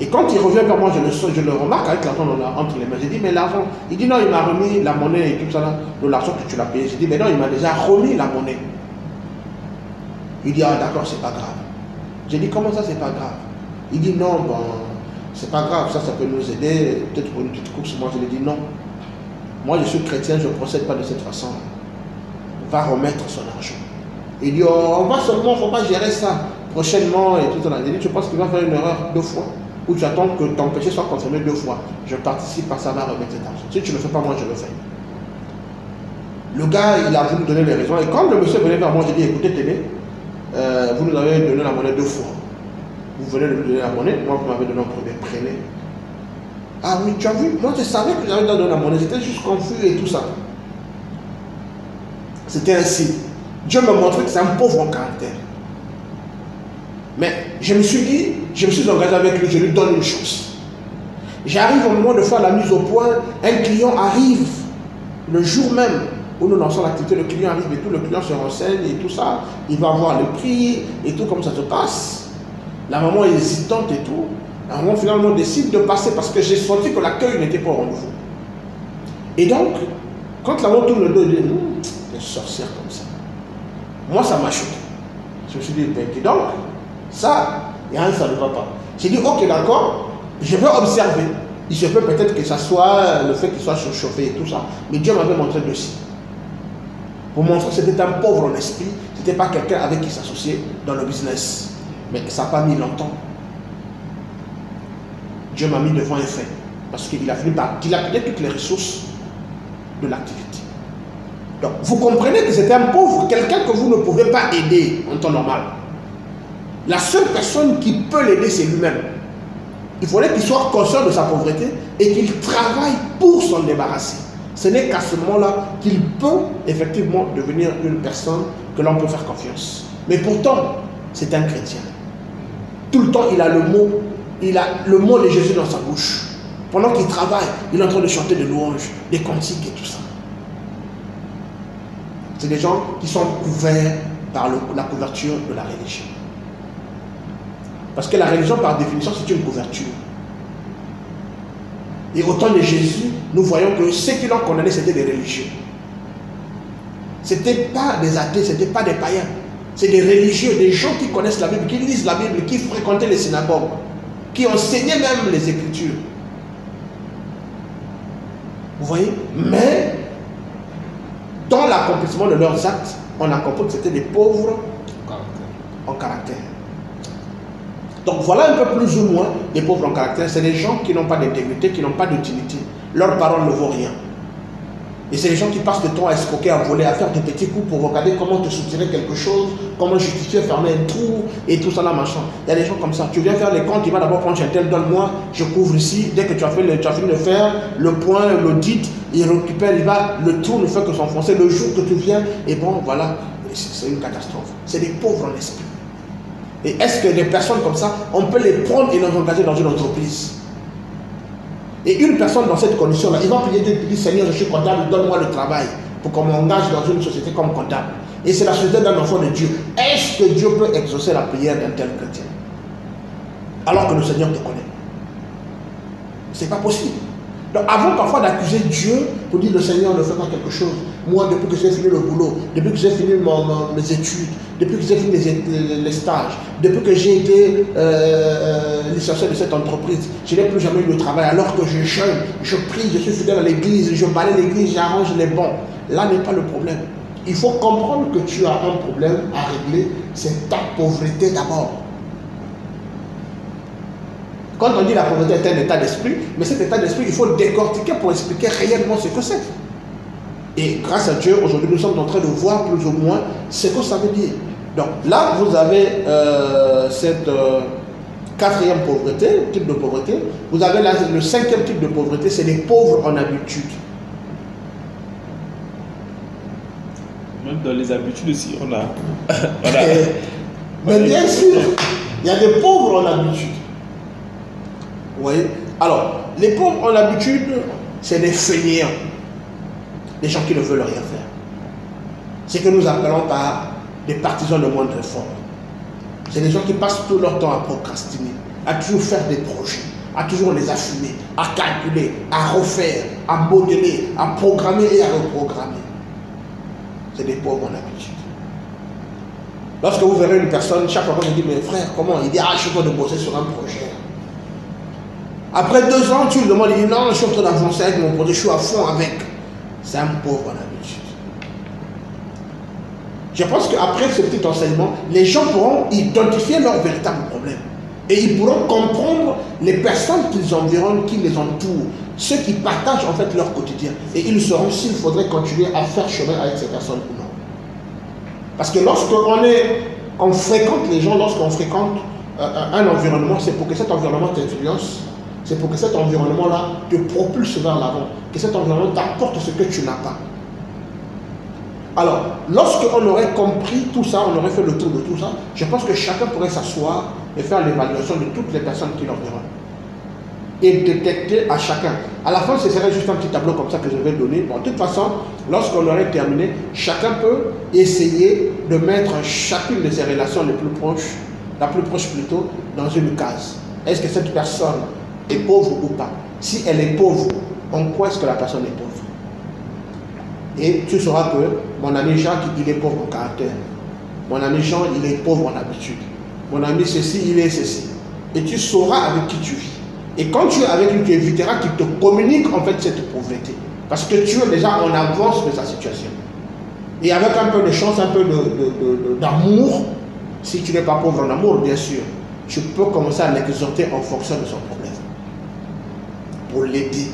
Et quand il revient vers moi, je le, je remarque avec l'argent entre les mains. J'ai dit, mais l'argent, il dit non, il m'a remis la monnaie et tout ça, de l'argent que tu l'as payé. J'ai dit, mais non, il m'a déjà remis la monnaie. Il dit, ah d'accord, c'est pas grave. J'ai dit, comment ça, c'est pas grave? Il dit, non, bon, c'est pas grave, ça, ça peut nous aider, peut-être pour une petite course. Moi, je lui ai dit, non. Moi, je suis chrétien, je ne procède pas de cette façon. Va remettre son argent. Il dit, oh, on va seulement, il ne faut pas gérer ça prochainement et tout ça. Il dit, tu penses qu'il va faire une erreur deux fois? Ou tu attends que ton péché soit confirmé deux fois. Je participe à ça, va remettre cet argent. Si tu ne le fais pas, moi, je le fais. Le gars, il a voulu donner les raisons. Et quand le monsieur venait vers moi, j'ai dit, écoutez, télé, euh, vous nous avez donné la monnaie deux fois. Vous venez de nous donner la monnaie, moi, vous m'avez donné un premier, prenez. Ah oui, tu as vu, moi, je savais que j'avais donné la monnaie, j'étais juste confus et tout ça. C'était ainsi. Dieu me montrait que c'est un pauvre en caractère. Mais je me suis dit, je me suis engagé avec lui, je lui donne une chance. J'arrive au moment de faire la mise au point, un client arrive le jour même où nous lançons l'activité, le client arrive et tout, le client se renseigne et tout ça, il va voir le prix et tout, comme ça se passe. La maman est hésitante et tout. La maman finalement décide de passer parce que j'ai senti que l'accueil n'était pas au rendez-vous. Et donc, quand la maman tourne le dos, elle dit, hum, une sorcière comme ça. Moi, ça m'a choqué. Je me suis dit, ben, donc, ça, il y a un, ça ne va pas. J'ai dit, ok, d'accord, je vais observer. Il se peut peut-être que ça soit le fait qu'il soit surchauffé et tout ça. Mais Dieu m'avait montré dessus. Pour montrer que c'était un pauvre en esprit, ce n'était pas quelqu'un avec qui s'associer dans le business. Mais ça n'a pas mis longtemps. Dieu m'a mis devant un fait. Parce qu'il a fini par dilapider toutes les ressources de l'activité. Donc, vous comprenez que c'est un pauvre, quelqu'un que vous ne pouvez pas aider en temps normal. La seule personne qui peut l'aider, c'est lui-même. Il faudrait qu'il soit conscient de sa pauvreté et qu'il travaille pour s'en débarrasser. Ce n'est qu'à ce moment-là qu'il peut effectivement devenir une personne que l'on peut faire confiance. Mais pourtant, c'est un chrétien. Tout le temps, il a le mot, il a le mot de Jésus dans sa bouche. Pendant qu'il travaille, il est en train de chanter des louanges, des cantiques et tout ça. C'est des gens qui sont couverts par la couverture de la religion. Parce que la religion, par définition, c'est une couverture. Et au temps de Jésus, nous voyons que ceux qui l'ont condamné, c'était des religieux. Ce n'étaient pas des athées, ce n'étaient pas des païens. C'est des religieux, des gens qui connaissent la Bible, qui lisent la Bible, qui fréquentaient les synagogues, qui enseignaient même les Écritures. Vous voyez? Mais, dans l'accomplissement de leurs actes, on a compris que c'était des pauvres en caractère. Donc voilà un peu plus ou moins des pauvres en caractère. C'est des gens qui n'ont pas d'intégrité, qui n'ont pas d'utilité. Leur parole ne vaut rien. Et c'est les gens qui passent le temps à escroquer, à voler, à faire des petits coups pour regarder comment te soutirer quelque chose, comment justifier, fermer un trou et tout ça là, machin. Il y a des gens comme ça. Tu viens faire les comptes, il va d'abord prendre un tel, donne-moi, je couvre ici. Dès que tu as, fait le, tu as fini de faire le point, l'audit, il récupère, il va, le trou ne fait que s'enfoncer. Le jour que tu viens, et bon, voilà, c'est une catastrophe. C'est des pauvres en esprit. Et est-ce que des personnes comme ça, on peut les prendre et les engager dans une entreprise? Et une personne dans cette condition-là, il va prier Dieu et dire Seigneur, je suis comptable, donne-moi le travail pour qu'on m'engage dans une société comme comptable. Et c'est la société d'un enfant de Dieu. Est-ce que Dieu peut exaucer la prière d'un tel chrétien? Alors que le Seigneur te connaît. C'est pas possible. Donc avant parfois d'accuser Dieu pour dire le Seigneur ne fait pas quelque chose, moi depuis que j'ai fini le boulot, depuis que j'ai fini mes études, depuis que j'ai fini les, stages, depuis que j'ai été euh, licencié de cette entreprise, je n'ai plus jamais eu de travail alors que je jeûne, je prie, je suis fidèle à l'église, je balaye l'église, j'arrange les bons. Là n'est pas le problème. Il faut comprendre que tu as un problème à régler, c'est ta pauvreté d'abord. Quand on dit la pauvreté est un état d'esprit, mais cet état d'esprit, il faut décortiquer pour expliquer réellement ce que c'est. Et grâce à Dieu, aujourd'hui, nous sommes en train de voir plus ou moins ce que ça veut dire. Donc là, vous avez euh, cette euh, quatrième pauvreté, type de pauvreté. Vous avez le cinquième type de pauvreté, c'est les pauvres en habitude. Même dans les habitudes aussi, on a. <laughs> Mais bien sûr, il y a des pauvres en habitude. Vous voyez? Alors, les pauvres en habitude, c'est des fainéants. Des gens qui ne veulent rien faire. C'est que nous appelons par des partisans de moindre effort. C'est des gens qui passent tout leur temps à procrastiner, à toujours faire des projets, à toujours les affiner, à calculer, à refaire, à modeler, à programmer et à reprogrammer. C'est des pauvres en habitude. Lorsque vous verrez une personne, chaque fois qu'on dit, mais frère, comment? Il dit, ah, je suis en train de bosser sur un projet. Après deux ans, tu lui demandes, non, je suis en train d'avancer avec mon projet, je suis à fond avec. C'est un pauvre en habitude. Je pense qu'après ce petit enseignement, les gens pourront identifier leurs véritables problèmes. Et ils pourront comprendre les personnes qu'ils environnent, qui les entourent, ceux qui partagent en fait leur quotidien. Et ils sauront s'il faudrait continuer à faire chemin avec ces personnes ou non. Parce que lorsqu'on est, on fréquente les gens, lorsqu'on fréquente euh, un environnement, c'est pour que cet environnement t'influence, c'est pour que cet environnement-là te propulse vers l'avant, que cet environnement t'apporte ce que tu n'as pas. Alors, lorsqu'on aurait compris tout ça, on aurait fait le tour de tout ça, je pense que chacun pourrait s'asseoir et faire l'évaluation de toutes les personnes qui l'environnent. Et détecter à chacun. À la fin, ce serait juste un petit tableau comme ça que je vais donner. Bon, de toute façon, lorsqu'on aurait terminé, chacun peut essayer de mettre chacune de ses relations les plus proches, la plus proche plutôt, dans une case. Est-ce que cette personne est pauvre ou pas Si elle est pauvre, en quoi est-ce que la personne est pauvre et tu sauras que mon ami Jacques, il est pauvre en caractère. Mon ami Jean, il est pauvre en habitude. Mon ami ceci, il est ceci. Et tu sauras avec qui tu vis. Et quand tu es avec lui, tu éviteras qu'il te communique en fait cette pauvreté. Parce que tu es déjà en avance de sa situation. Et avec un peu de chance, un peu d'amour, si tu n'es pas pauvre en amour, bien sûr, tu peux commencer à l'exhorter en fonction de son problème. Pour l'aider.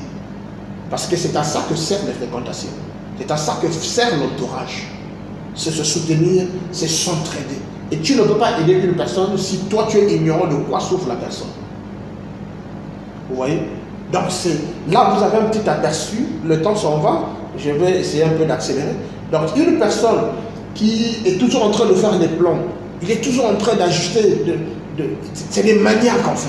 Parce que c'est à ça que servent les fréquentations. C'est à ça que sert l'entourage. C'est se soutenir, c'est s'entraider. Et tu ne peux pas aider une personne si toi tu es ignorant de quoi souffre la personne. Vous voyez? Donc c'est là vous avez un petit aperçu, le temps s'en va, je vais essayer un peu d'accélérer. Donc une personne qui est toujours en train de faire des plans, il est toujours en train d'ajuster, de, c'est des maniaques en fait.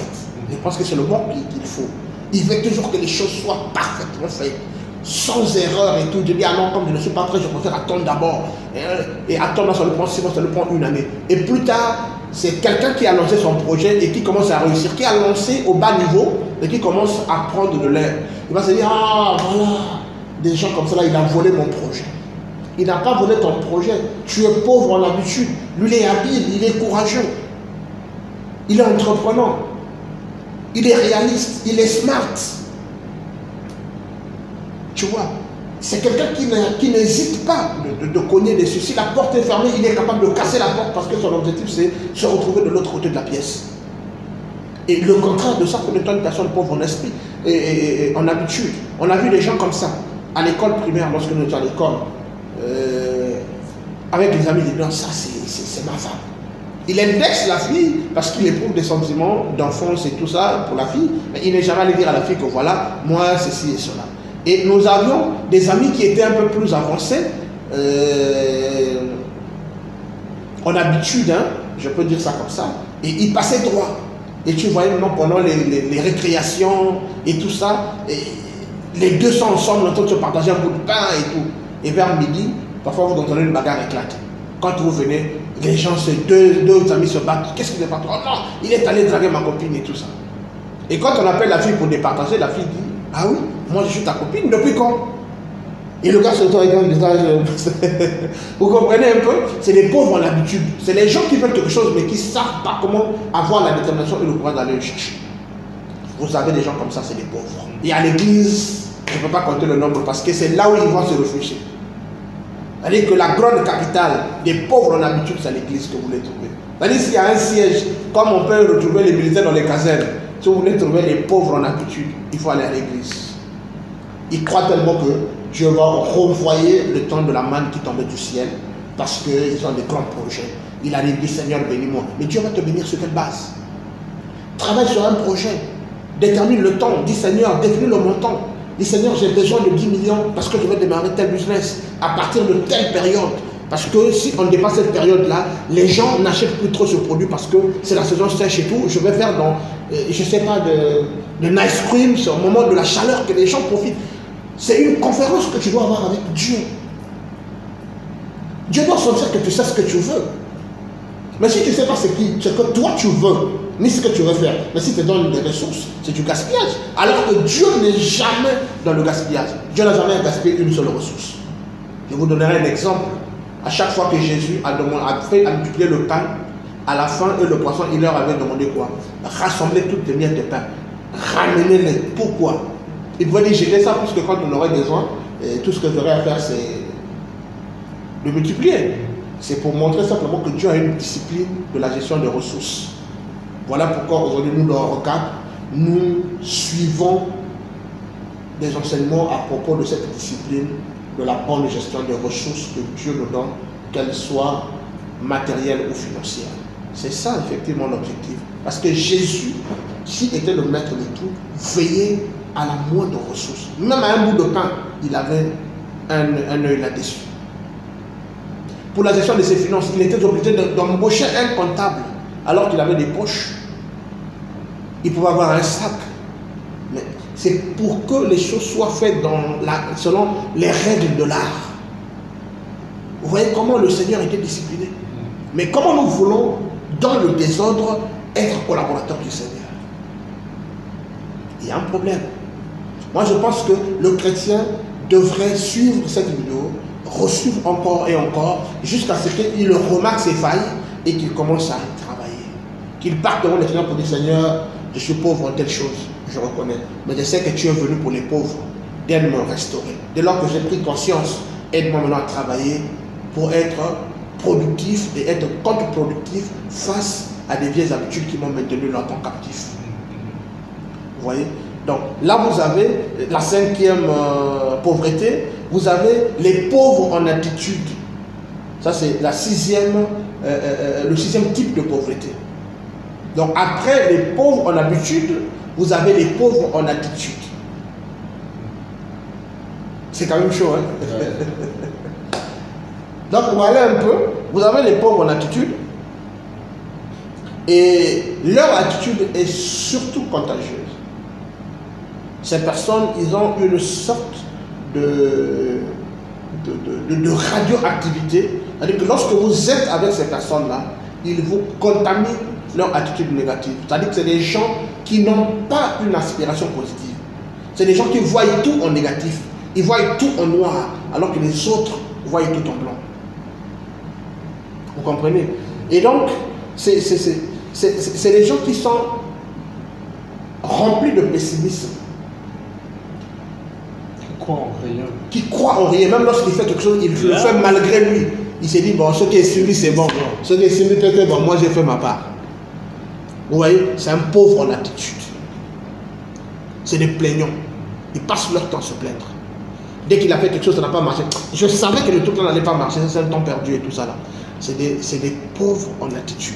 Je pense que c'est le mot qu'il faut. Il veut toujours que les choses soient parfaitement faites, sans erreur et tout. Je dis, ah non, comme je ne suis pas prêt, je préfère attendre d'abord. Et, attendre, ça le prend six mois, ça le prend une année. Et plus tard, c'est quelqu'un qui a lancé son projet et qui commence à réussir, qui a lancé au bas niveau et qui commence à prendre de l'air. Il va se dire, ah voilà, des gens comme ça, il a volé mon projet. Il n'a pas volé ton projet. Tu es pauvre en habitude. Lui, il est habile, il est courageux. Il est entreprenant. Il est réaliste, il est smart. Tu vois, c'est quelqu'un qui n'hésite pas de, de, cogner des Si la porte est fermée, il est capable de casser la porte parce que son objectif, c'est se retrouver de l'autre côté de la pièce. Et le contraire de ça, pour une personne pauvre en esprit et, en habitude. On a vu des gens comme ça à l'école primaire, lorsque nous étions à l'école, euh, avec des amis, ils disent ça c'est ma femme. Il indexe la fille parce qu'il éprouve des sentiments d'enfance et tout ça pour la fille, mais il n'est jamais allé dire à la fille que voilà, moi, ceci et cela. Et nous avions des amis qui étaient un peu plus avancés, euh, en habitude, hein, je peux dire ça comme ça, et ils passaient droit. Et tu voyais maintenant pendant les, récréations et tout ça, les deux sont ensemble en train de se partager un bout de pain et tout. Et vers midi, parfois vous entendez une bagarre éclater. Quand vous venez, les gens, se, deux, deux amis se battent. Qu'est-ce qu'il est parti Oh non, il est allé draguer ma copine et tout ça. Et quand on appelle la fille pour départager, la fille dit Ah oui, moi je suis ta copine, depuis quand Et le gars se regarde <laughs> Vous comprenez un peu? C'est les pauvres en habitude. C'est les gens qui veulent quelque chose mais qui ne savent pas comment avoir la détermination et le courage d'aller le chercher. Vous avez des gens comme ça, c'est des pauvres. Et à l'église, je ne peux pas compter le nombre parce que c'est là où ils vont se réfugier. C'est-à-dire que la grande capitale des pauvres en habitude, c'est l'église que vous voulez trouver. C'est-à-dire s'il y a un siège, comme on peut retrouver les militaires dans les casernes, si vous voulez trouver les pauvres en habitude, il faut aller à l'église. Ils croient tellement que Dieu va renvoyer le temps de la manne qui tombait du ciel parce qu'ils ont des grands projets. Il a dit Seigneur, bénis-moi. Mais Dieu va te bénir sur quelle base? Travaille sur un projet. Détermine le temps. Dis Seigneur, définis le montant. Dis Seigneur, j'ai besoin de 10 millions parce que je vais démarrer tel business à partir de telle période. Parce que si on dépasse cette période-là, les gens n'achètent plus trop ce produit parce que c'est la saison sèche et tout. Je vais faire dans, euh, je sais pas, de, de cream, c'est au moment de la chaleur que les gens profitent. C'est une conférence que tu dois avoir avec Dieu. Dieu doit sentir que tu sais ce que tu veux. Mais si tu ne sais pas ce que toi tu veux, ni ce que tu veux faire. Mais si tu donnes des ressources, c'est du gaspillage. Alors que Dieu n'est jamais dans le gaspillage. Dieu n'a jamais gaspillé une seule ressource. Je vous donnerai un exemple. À chaque fois que Jésus a, demandé, a fait multiplier le pain, à la fin, et le poisson, il leur avait demandé quoi? Rassembler toutes les miettes de pain. Ramenez-les. Pourquoi? Il pouvait dire, j'ai ça parce que quand on aurait besoin, et tout ce que j'aurais à faire, c'est de multiplier. C'est pour montrer simplement que Dieu a une discipline de la gestion des ressources. Voilà pourquoi aujourd'hui, nous, dans ROCAP, nous suivons des enseignements à propos de cette discipline, de la bonne gestion des ressources que Dieu nous donne, qu'elles soient matérielles ou financières. C'est ça, effectivement, l'objectif. Parce que Jésus, s'il était le maître de tout, veillait à la moindre ressource. Même à un bout de pain, il avait un, un œil là-dessus. Pour la gestion de ses finances, il était obligé d'embaucher un comptable alors qu'il avait des poches. Il pouvait avoir un sac. Mais c'est pour que les choses soient faites selon les règles de l'art. Vous voyez comment le Seigneur était discipliné. Mais comment nous voulons, dans le désordre, être collaborateurs du Seigneur? Il y a un problème. Moi, je pense que le chrétien devrait suivre cette vidéo, resuivre encore et encore, jusqu'à ce qu'il remarque ses failles et qu'il commence à qu'il parte devant le Seigneur pour dire Seigneur, je suis pauvre en telle chose, je reconnais. Mais je sais que tu es venu pour les pauvres, d'aide me restaurer. Dès lors que j'ai pris conscience, aide-moi maintenant à travailler pour être productif et être contre-productif face à des vieilles habitudes qui m'ont maintenu longtemps captif. Vous voyez? Donc là, vous avez la cinquième euh, pauvreté, vous avez les pauvres en attitude. Ça, c'est euh, euh, le sixième type de pauvreté. Donc après les pauvres en habitude, vous avez les pauvres en attitude. C'est quand même chaud, hein? <laughs> Donc, on va aller un peu. Vous avez les pauvres en attitude. Et leur attitude est surtout contagieuse. Ces personnes, ils ont une sorte de, de, de, radioactivité. C'est-à-dire que lorsque vous êtes avec ces personnes-là, ils vous contaminent leur attitude négative. C'est-à-dire que c'est des gens qui n'ont pas une aspiration positive. C'est des gens qui voient tout en négatif. Ils voient tout en noir, alors que les autres voient tout en blanc. Vous comprenez? Et donc, c'est les gens qui sont remplis de pessimisme. Qui croient en rien. Qui croient en rien. Même lorsqu'il fait quelque chose, il le fait malgré lui. Il s'est dit, bon, ce qui est suivi, c'est bon. Ce qui est suivi, peut-être, bon, moi j'ai fait ma part. Vous voyez, c'est un pauvre en attitude. C'est des plaignants. Ils passent leur temps à se plaindre. Dès qu'il a fait quelque chose, ça n'a pas marché. Je savais que le truc n'allait pas marcher, c'est un temps perdu et tout ça là c'est des, pauvres en attitude.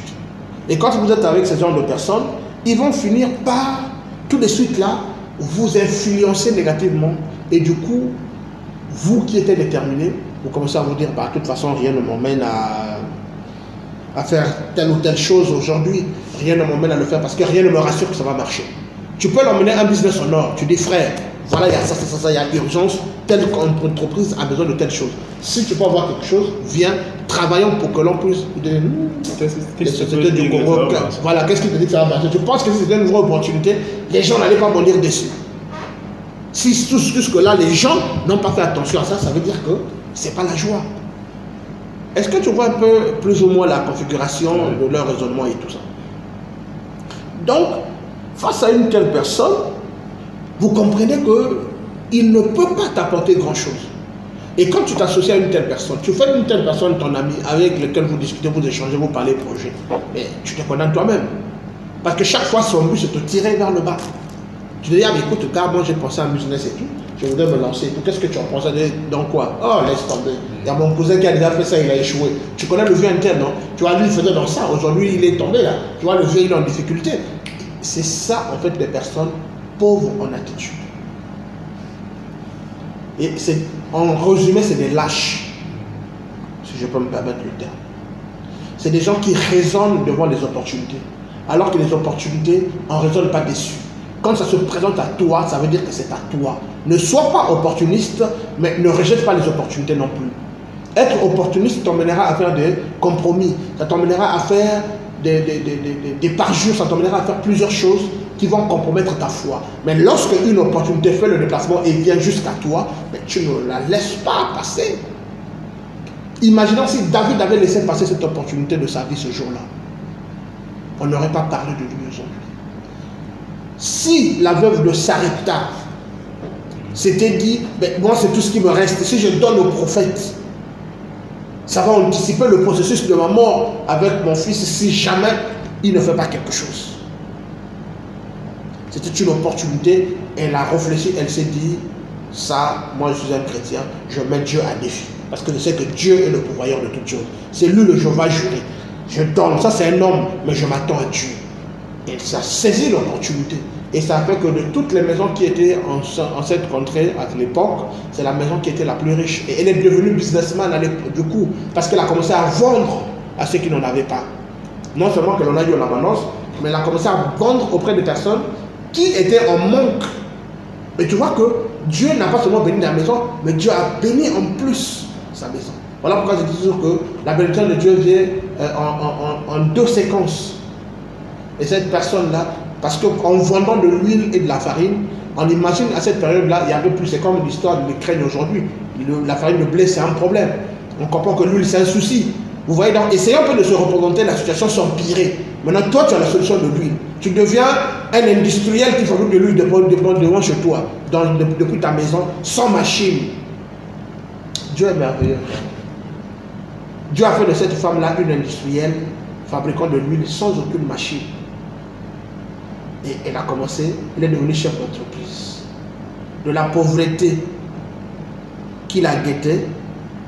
Et quand vous êtes avec ce genre de personnes, ils vont finir par, tout de suite là, vous influencer négativement. Et du coup, vous qui étiez déterminé, vous commencez à vous dire, bah, de toute façon, rien ne m'emmène à, à faire telle ou telle chose aujourd'hui. Rien ne m'emmène à le faire parce que rien ne me rassure que ça va marcher. Tu peux l'emmener un business en or. Tu dis, frère, voilà, il y a ça, ça, ça, ça, il y a urgence. Telle entreprise a besoin de telle chose. Si tu peux avoir quelque chose, viens, travaillons pour que l'on puisse Voilà, qu'est-ce qui te dit que ça va marcher? Tu penses que si c'était une vraie opportunité, les gens n'allaient pas bondir dessus. Si jusque-là, les gens n'ont pas fait attention à ça, ça veut dire que ce n'est pas la joie. Est-ce que tu vois un peu plus ou moins la configuration de leur raisonnement et tout ça? Donc, face à une telle personne, vous comprenez qu'il ne peut pas t'apporter grand-chose. Et quand tu t'associes à une telle personne, tu fais une telle personne ton ami avec lequel vous discutez, vous échangez, vous parlez projet, mais tu te condamnes toi-même. Parce que chaque fois, son but, c'est de te tirer vers le bas. Tu te dis, ah, mais écoute, car moi, j'ai pensé à un business et tout, je voudrais me lancer. Qu'est-ce que tu en penses? Dans quoi? Oh, laisse tomber. Il y a mon cousin qui a déjà fait ça, il a échoué. Tu connais le vieux interne, non? Tu vois, lui, il faisait dans ça. Aujourd'hui, il est tombé là. Tu vois, le vieux, il est en difficulté. C'est ça, en fait, des personnes pauvres en attitude. Et c'est, en résumé, c'est des lâches, si je peux me permettre le terme. C'est des gens qui raisonnent devant les opportunités, alors que les opportunités en raisonnent pas déçus. Quand ça se présente à toi, ça veut dire que c'est à toi. Ne sois pas opportuniste, mais ne rejette pas les opportunités non plus. Être opportuniste t'emmènera à faire des compromis, ça t'emmènera à faire des, des, des, parjures, ça t'emmènera à faire plusieurs choses qui vont compromettre ta foi. Mais lorsque une opportunité fait le déplacement et vient jusqu'à toi, tu ne la laisses pas passer. Imaginons si David avait laissé passer cette opportunité de sa vie ce jour-là. On n'aurait pas parlé de lui aujourd'hui. Si la veuve de Sarepta s'était dit, ben, moi c'est tout ce qui me reste, si je donne au prophète, ça va anticiper le processus de ma mort avec mon fils si jamais il ne fait pas quelque chose. C'était une opportunité. Elle a réfléchi, elle s'est dit, ça, moi je suis un chrétien, je mets Dieu à défi. Parce que je sais que Dieu est le pourvoyeur de toutes choses. C'est lui le Jéhovah juré. Je donne, ça c'est un homme, mais je m'attends à Dieu. Et ça saisi l'opportunité. Et ça fait que de toutes les maisons qui étaient en, cette contrée à l'époque, c'est la maison qui était la plus riche. Et elle est devenue businessman du coup, parce qu'elle a commencé à vendre à ceux qui n'en avaient pas. Non seulement que l'on a eu en abondance, mais elle a commencé à vendre auprès des personnes qui était en manque. Mais tu vois que Dieu n'a pas seulement béni la maison, mais Dieu a béni en plus sa maison. Voilà pourquoi je dis toujours que la bénédiction de Dieu vient euh, en, deux séquences. Et cette personne-là, parce qu'en vendant de l'huile et de la farine, on imagine à cette période-là, il y avait plus, c'est comme l'histoire de l'Ukraine aujourd'hui. La farine de blé, c'est un problème. On comprend que l'huile, c'est un souci. Vous voyez, donc, essayons un peu de se représenter, la situation s'empirer. Maintenant, toi, tu as la solution de l'huile. Tu deviens un industriel qui fabrique de l'huile devant chez toi, depuis ta maison, sans machine. Dieu est merveilleux. Dieu a fait de cette femme-là une industrielle fabriquant de l'huile sans aucune machine. Et elle a commencé, il est devenu chef d'entreprise. De la pauvreté qu'il a guetté,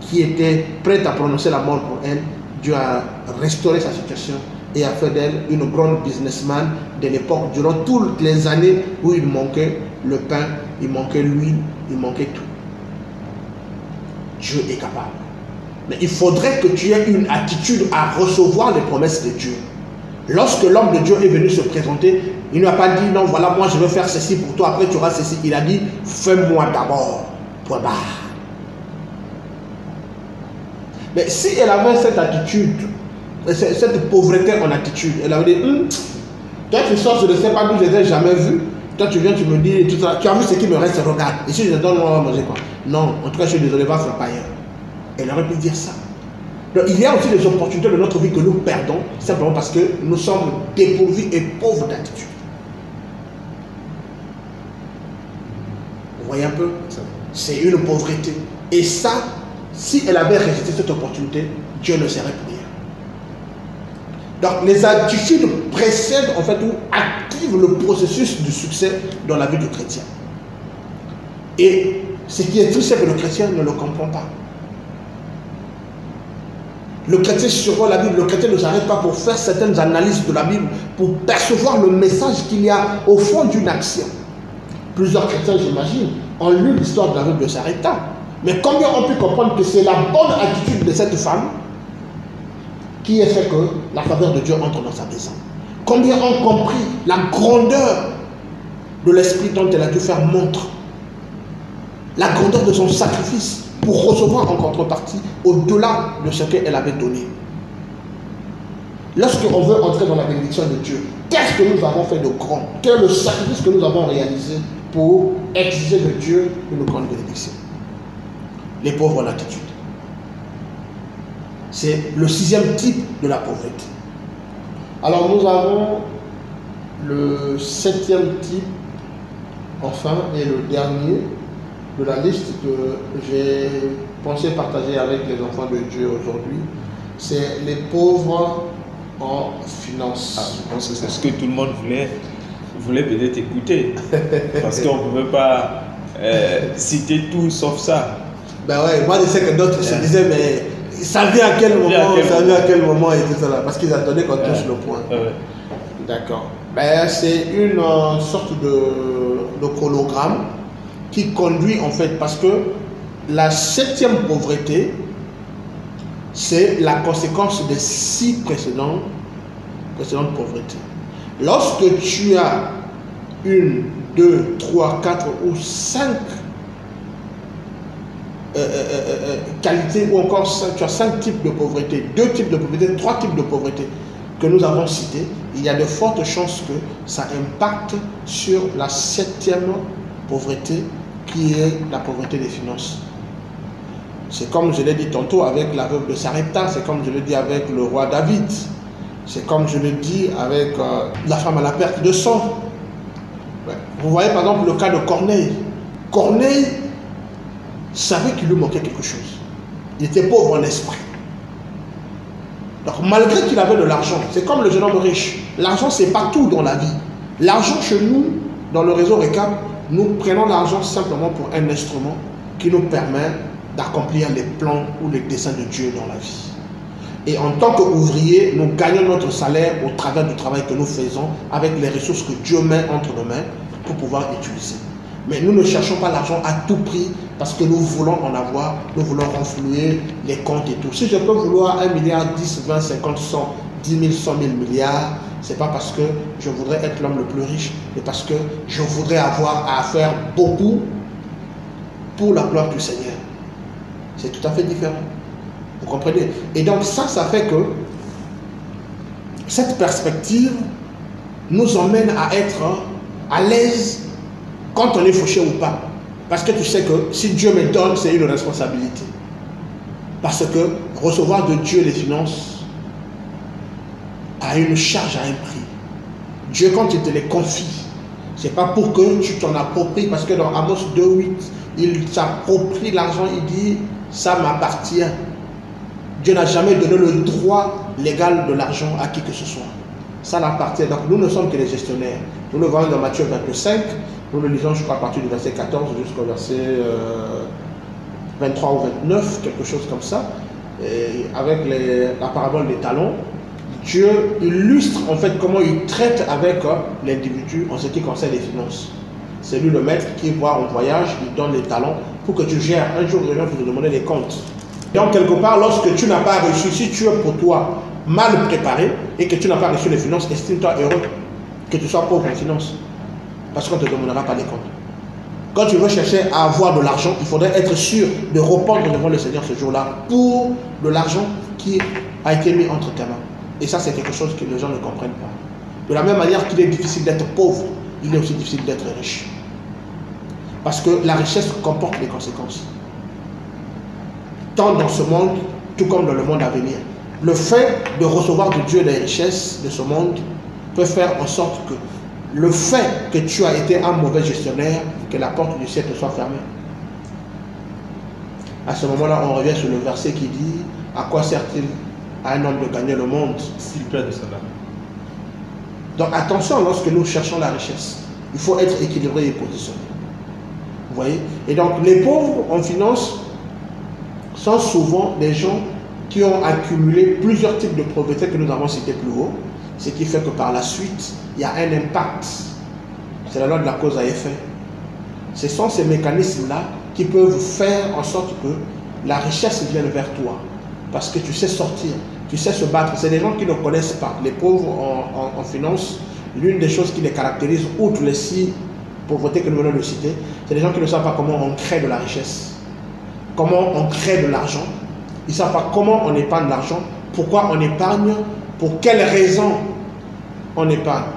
qui était prête à prononcer la mort pour elle, Dieu a restauré sa situation et a fait d'elle une grande businessman de l'époque, durant toutes les années où il manquait le pain, il manquait l'huile, il manquait tout. Dieu est capable. Mais il faudrait que tu aies une attitude à recevoir les promesses de Dieu. Lorsque l'homme de Dieu est venu se présenter, il n'a pas dit non, voilà, moi je veux faire ceci pour toi, après tu auras ceci. Il a dit, fais-moi d'abord. Point barre. Mais si elle avait cette attitude, cette pauvreté en attitude, elle avait dit, hum, toi tu sors, je ne sais pas d'où je n'ai jamais vu. Toi tu viens, tu me dis, tu as vu ce qui me reste, regarde. Et si je te donne, on va manger quoi Non, en tout cas, je suis désolé, va faire païen. Elle aurait pu dire ça. Donc, il y a aussi des opportunités de notre vie que nous perdons simplement parce que nous sommes dépourvus et pauvres d'attitude. Vous voyez un peu? C'est une pauvreté. Et ça, si elle avait résisté cette opportunité, Dieu ne serait pour rien. Donc les attitudes précèdent en fait ou activent le processus du succès dans la vie du chrétien. Et ce qui est triste, c'est que le chrétien ne le comprend pas. Le chrétien survole la Bible, le chrétien ne s'arrête pas pour faire certaines analyses de la Bible, pour percevoir le message qu'il y a au fond d'une action. Plusieurs chrétiens, j'imagine, ont lu l'histoire de la Bible de Sarita. Mais combien ont pu comprendre que c'est la bonne attitude de cette femme qui a fait que la faveur de Dieu entre dans sa maison Combien ont compris la grandeur de l'esprit dont elle a dû faire montre? La grandeur de son sacrifice? Pour recevoir en contrepartie au-delà de ce qu'elle avait donné. Lorsqu'on veut entrer dans la bénédiction de Dieu, qu'est-ce que nous avons fait de grand? Quel est le sacrifice que nous avons réalisé pour exiger de Dieu une grande bénédiction Les pauvres en attitude. C'est le sixième type de la pauvreté. Alors nous avons le septième type, enfin, et le dernier, de la liste que j'ai pensé partager avec les enfants de Dieu aujourd'hui, c'est les pauvres en finance. Ah, je pense que c'est ce que tout le monde voulait, voulait peut-être écouter. <laughs> parce qu'on ne pouvait pas euh, citer tout sauf ça. Ben ouais, moi je sais que d'autres se disaient, mais ça vient à quel moment, ça vient à quel moment et tout ça là, parce qu'ils attendaient qu'on touche le point. D'accord. Ben, c'est une euh, sorte de, de chronogramme qui conduit en fait, parce que la septième pauvreté, c'est la conséquence des six précédentes, précédentes pauvretés. Lorsque tu as une, deux, trois, quatre ou cinq euh, euh, euh, qualités, ou encore cinq, tu as cinq types de pauvreté, deux types de pauvreté, trois types de pauvreté que nous avons cités, il y a de fortes chances que ça impacte sur la septième pauvreté qui est la pauvreté des finances. C'est comme je l'ai dit tantôt avec la veuve de Sarepta, c'est comme je l'ai dit avec le roi David, c'est comme je l'ai dit avec euh, la femme à la perte de sang. Vous voyez par exemple le cas de Corneille. Corneille savait qu'il lui manquait quelque chose. Il était pauvre en esprit. Donc malgré qu'il avait de l'argent, c'est comme le jeune homme riche. L'argent, c'est pas tout dans la vie. L'argent chez nous, dans le réseau RECAP, nous prenons l'argent simplement pour un instrument qui nous permet d'accomplir les plans ou les desseins de Dieu dans la vie. Et en tant qu'ouvrier, nous gagnons notre salaire au travers du travail que nous faisons avec les ressources que Dieu met entre nos mains pour pouvoir utiliser. Mais nous ne cherchons pas l'argent à tout prix parce que nous voulons en avoir, nous voulons renflouer les comptes et tout. Si je peux vouloir 1 milliard, 10, 20, 50, 100, 10 000, 100 000 milliards, c'est pas parce que je voudrais être l'homme le plus riche, mais parce que je voudrais avoir à faire beaucoup pour la gloire du Seigneur. C'est tout à fait différent. Vous comprenez? Et donc ça, ça fait que cette perspective nous emmène à être à l'aise quand on est fauché ou pas. Parce que tu sais que si Dieu me donne, c'est une responsabilité. Parce que recevoir de Dieu les finances, a une charge à un prix. Dieu, quand il te les confie, c'est pas pour que tu t'en appropries, parce que dans Amos 2.8, il s'approprie l'argent, il dit, ça m'appartient. Dieu n'a jamais donné le droit légal de l'argent à qui que ce soit. Ça l'appartient. Donc nous ne sommes que les gestionnaires. Nous le voyons dans Matthieu 25, nous le lisons, je crois, à partir du verset 14 jusqu'au verset 23 ou 29, quelque chose comme ça, avec la parabole des talons. Dieu illustre en fait comment il traite avec euh, l'individu en ce qui concerne les finances. C'est lui le maître qui voit en voyage, il donne les talents pour que tu gères. Un jour, il vient pour te demander des comptes. Donc, quelque part, lorsque tu n'as pas reçu, si tu es pour toi mal préparé et que tu n'as pas reçu les finances, estime-toi heureux que tu sois pauvre en finances. Parce qu'on ne te demandera pas les comptes. Quand tu veux chercher à avoir de l'argent, il faudrait être sûr de répondre devant le Seigneur ce jour-là pour de l'argent qui a été mis entre tes mains. Et ça, c'est quelque chose que les gens ne comprennent pas. De la même manière qu'il est difficile d'être pauvre, il est aussi difficile d'être riche. Parce que la richesse comporte les conséquences. Tant dans ce monde, tout comme dans le monde à venir. Le fait de recevoir de Dieu les richesses de ce monde peut faire en sorte que le fait que tu as été un mauvais gestionnaire, que la porte du ciel te soit fermée. À ce moment-là, on revient sur le verset qui dit À quoi sert-il à un homme de gagner le monde s'il perd de cela Donc attention lorsque nous cherchons la richesse. Il faut être équilibré et positionné. Vous voyez? Et donc les pauvres en finance sont souvent des gens qui ont accumulé plusieurs types de pauvreté que nous avons cités plus haut, ce qui fait que par la suite, il y a un impact. C'est la loi de la cause à effet. Ce sont ces mécanismes-là qui peuvent faire en sorte que la richesse vienne vers toi. Parce que tu sais sortir, tu sais se battre. C'est des gens qui ne connaissent pas. Les pauvres en, finance, l'une des choses qui les caractérise, outre les six pauvretés que nous venons de citer, c'est des gens qui ne savent pas comment on crée de la richesse. Comment on crée de l'argent. Ils ne savent pas comment on épargne l'argent, pourquoi on épargne, pour quelles raisons on épargne.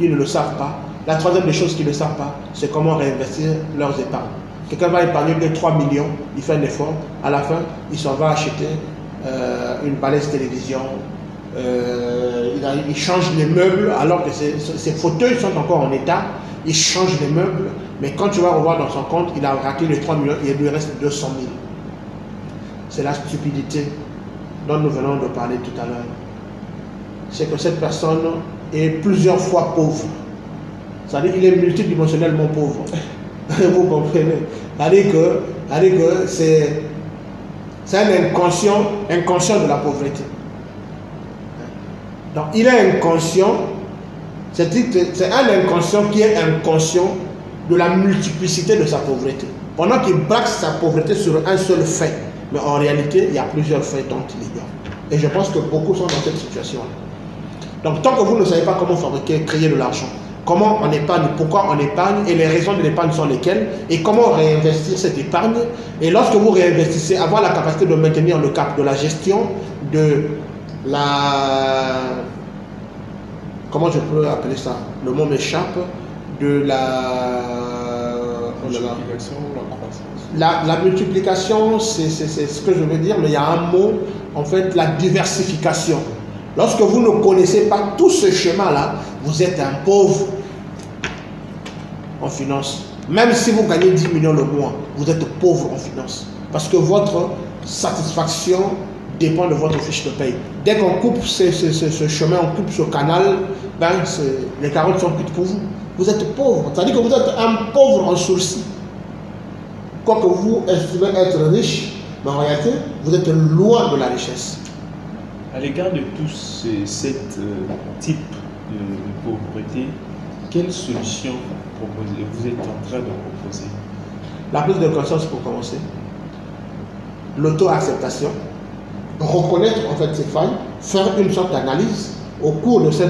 Ils ne le savent pas. La troisième des choses qu'ils ne savent pas, c'est comment réinvestir leurs épargnes. Quelqu'un va épargner que 3 millions, il fait un effort, à la fin, il s'en va acheter une balèze télévision, euh, il, change les meubles alors que ses, fauteuils sont encore en état, il change les meubles, mais quand tu vas revoir dans son compte, il a raté les 3 millions et il lui reste 200 000. C'est la stupidité dont nous venons de parler tout à l'heure. C'est que cette personne est plusieurs fois pauvre. C'est-à-dire qu'il est multidimensionnellement pauvre. <laughs> Vous comprenez? C'est-à-dire que, c'est, un inconscient, inconscient de la pauvreté. Donc il est inconscient, c'est, c'est un inconscient qui est inconscient de la multiplicité de sa pauvreté. Pendant qu'il braque sa pauvreté sur un seul fait, mais en réalité, il y a plusieurs faits dont il ignore. Et je pense que beaucoup sont dans cette situation-là. Donc tant que vous ne savez pas comment fabriquer, créer de l'argent, comment on épargne, pourquoi on épargne et les raisons de l'épargne sont lesquelles et comment réinvestir cette épargne. Et lorsque vous réinvestissez, avoir la capacité de maintenir le cap de la gestion, de la... Comment je peux appeler ça Le mot m'échappe. De la... La, la, multiplication, c'est ce que je veux dire, mais il y a un mot, en fait, la diversification. Lorsque vous ne connaissez pas tout ce chemin-là, vous êtes un pauvre en finance. Même si vous gagnez 10 millions le mois, vous êtes pauvre en finance. Parce que votre satisfaction dépend de votre fiche de paye. Dès qu'on coupe ce, chemin, on coupe ce canal, ben, les carottes sont cuites pour vous. Vous êtes pauvre. C'est-à-dire que vous êtes un pauvre en sourcil. Quoique vous estimez être riche, mais en réalité, vous êtes loin de la richesse. À l'égard de tous ces sept euh, types de pauvreté, quelle solution vous êtes en train de proposer? La prise de conscience pour commencer, l'auto-acceptation, reconnaître en failles, faire une sorte d'analyse. Au cours de, ce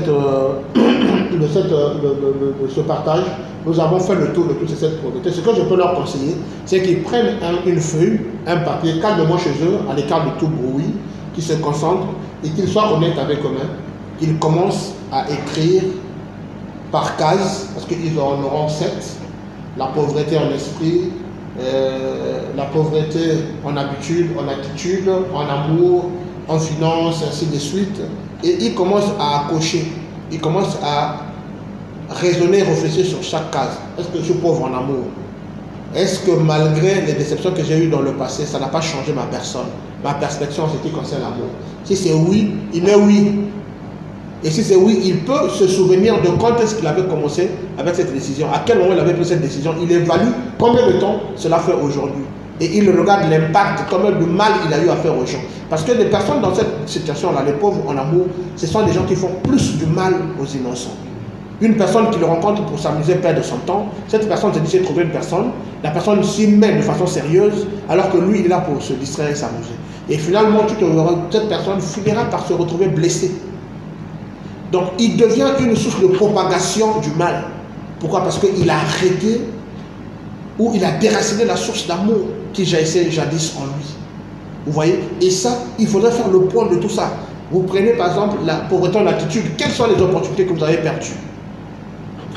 partage, nous avons fait le tour de toutes ces sept pauvretés. Ce que je peux leur conseiller, c'est qu'ils prennent une feuille, un papier, calmement chez eux, à l'écart de tout bruit, qu'ils se concentrent et qu'ils soient honnêtes avec eux-mêmes, qu'ils commencent à écrire par case, parce qu'ils en auront sept, la pauvreté en esprit, euh, la pauvreté en habitude, en attitude, en amour, en finance, ainsi de suite. Et ils commencent à cocher, ils commencent à raisonner, réfléchir sur chaque case. Est-ce que je suis pauvre en amour? Est-ce que malgré les déceptions que j'ai eues dans le passé, ça n'a pas changé ma personne, ma perspective en ce qui concerne l'amour Si c'est oui, il met oui. Et si c'est oui, il peut se souvenir de quand est-ce qu'il avait commencé avec cette décision, à quel moment il avait pris cette décision, il évalue combien de temps cela fait aujourd'hui. Et il regarde l'impact, combien de mal il a eu à faire aux gens. Parce que les personnes dans cette situation-là, les pauvres en amour, ce sont des gens qui font plus du mal aux innocents. Une personne qui le rencontre pour s'amuser perd de son temps, cette personne s'est dit de trouver une personne, la personne s'y met de façon sérieuse, alors que lui, il est là pour se distraire et s'amuser. Et finalement, cette personne finira par se retrouver blessée. Donc, il devient une source de propagation du mal. Pourquoi? Parce qu'il a arrêté ou il a déraciné la source d'amour qui jaillissait jadis en lui. Vous voyez? Et ça, il faudrait faire le point de tout ça. Vous prenez par exemple la pauvreté en attitude. Quelles sont les opportunités que vous avez perdues?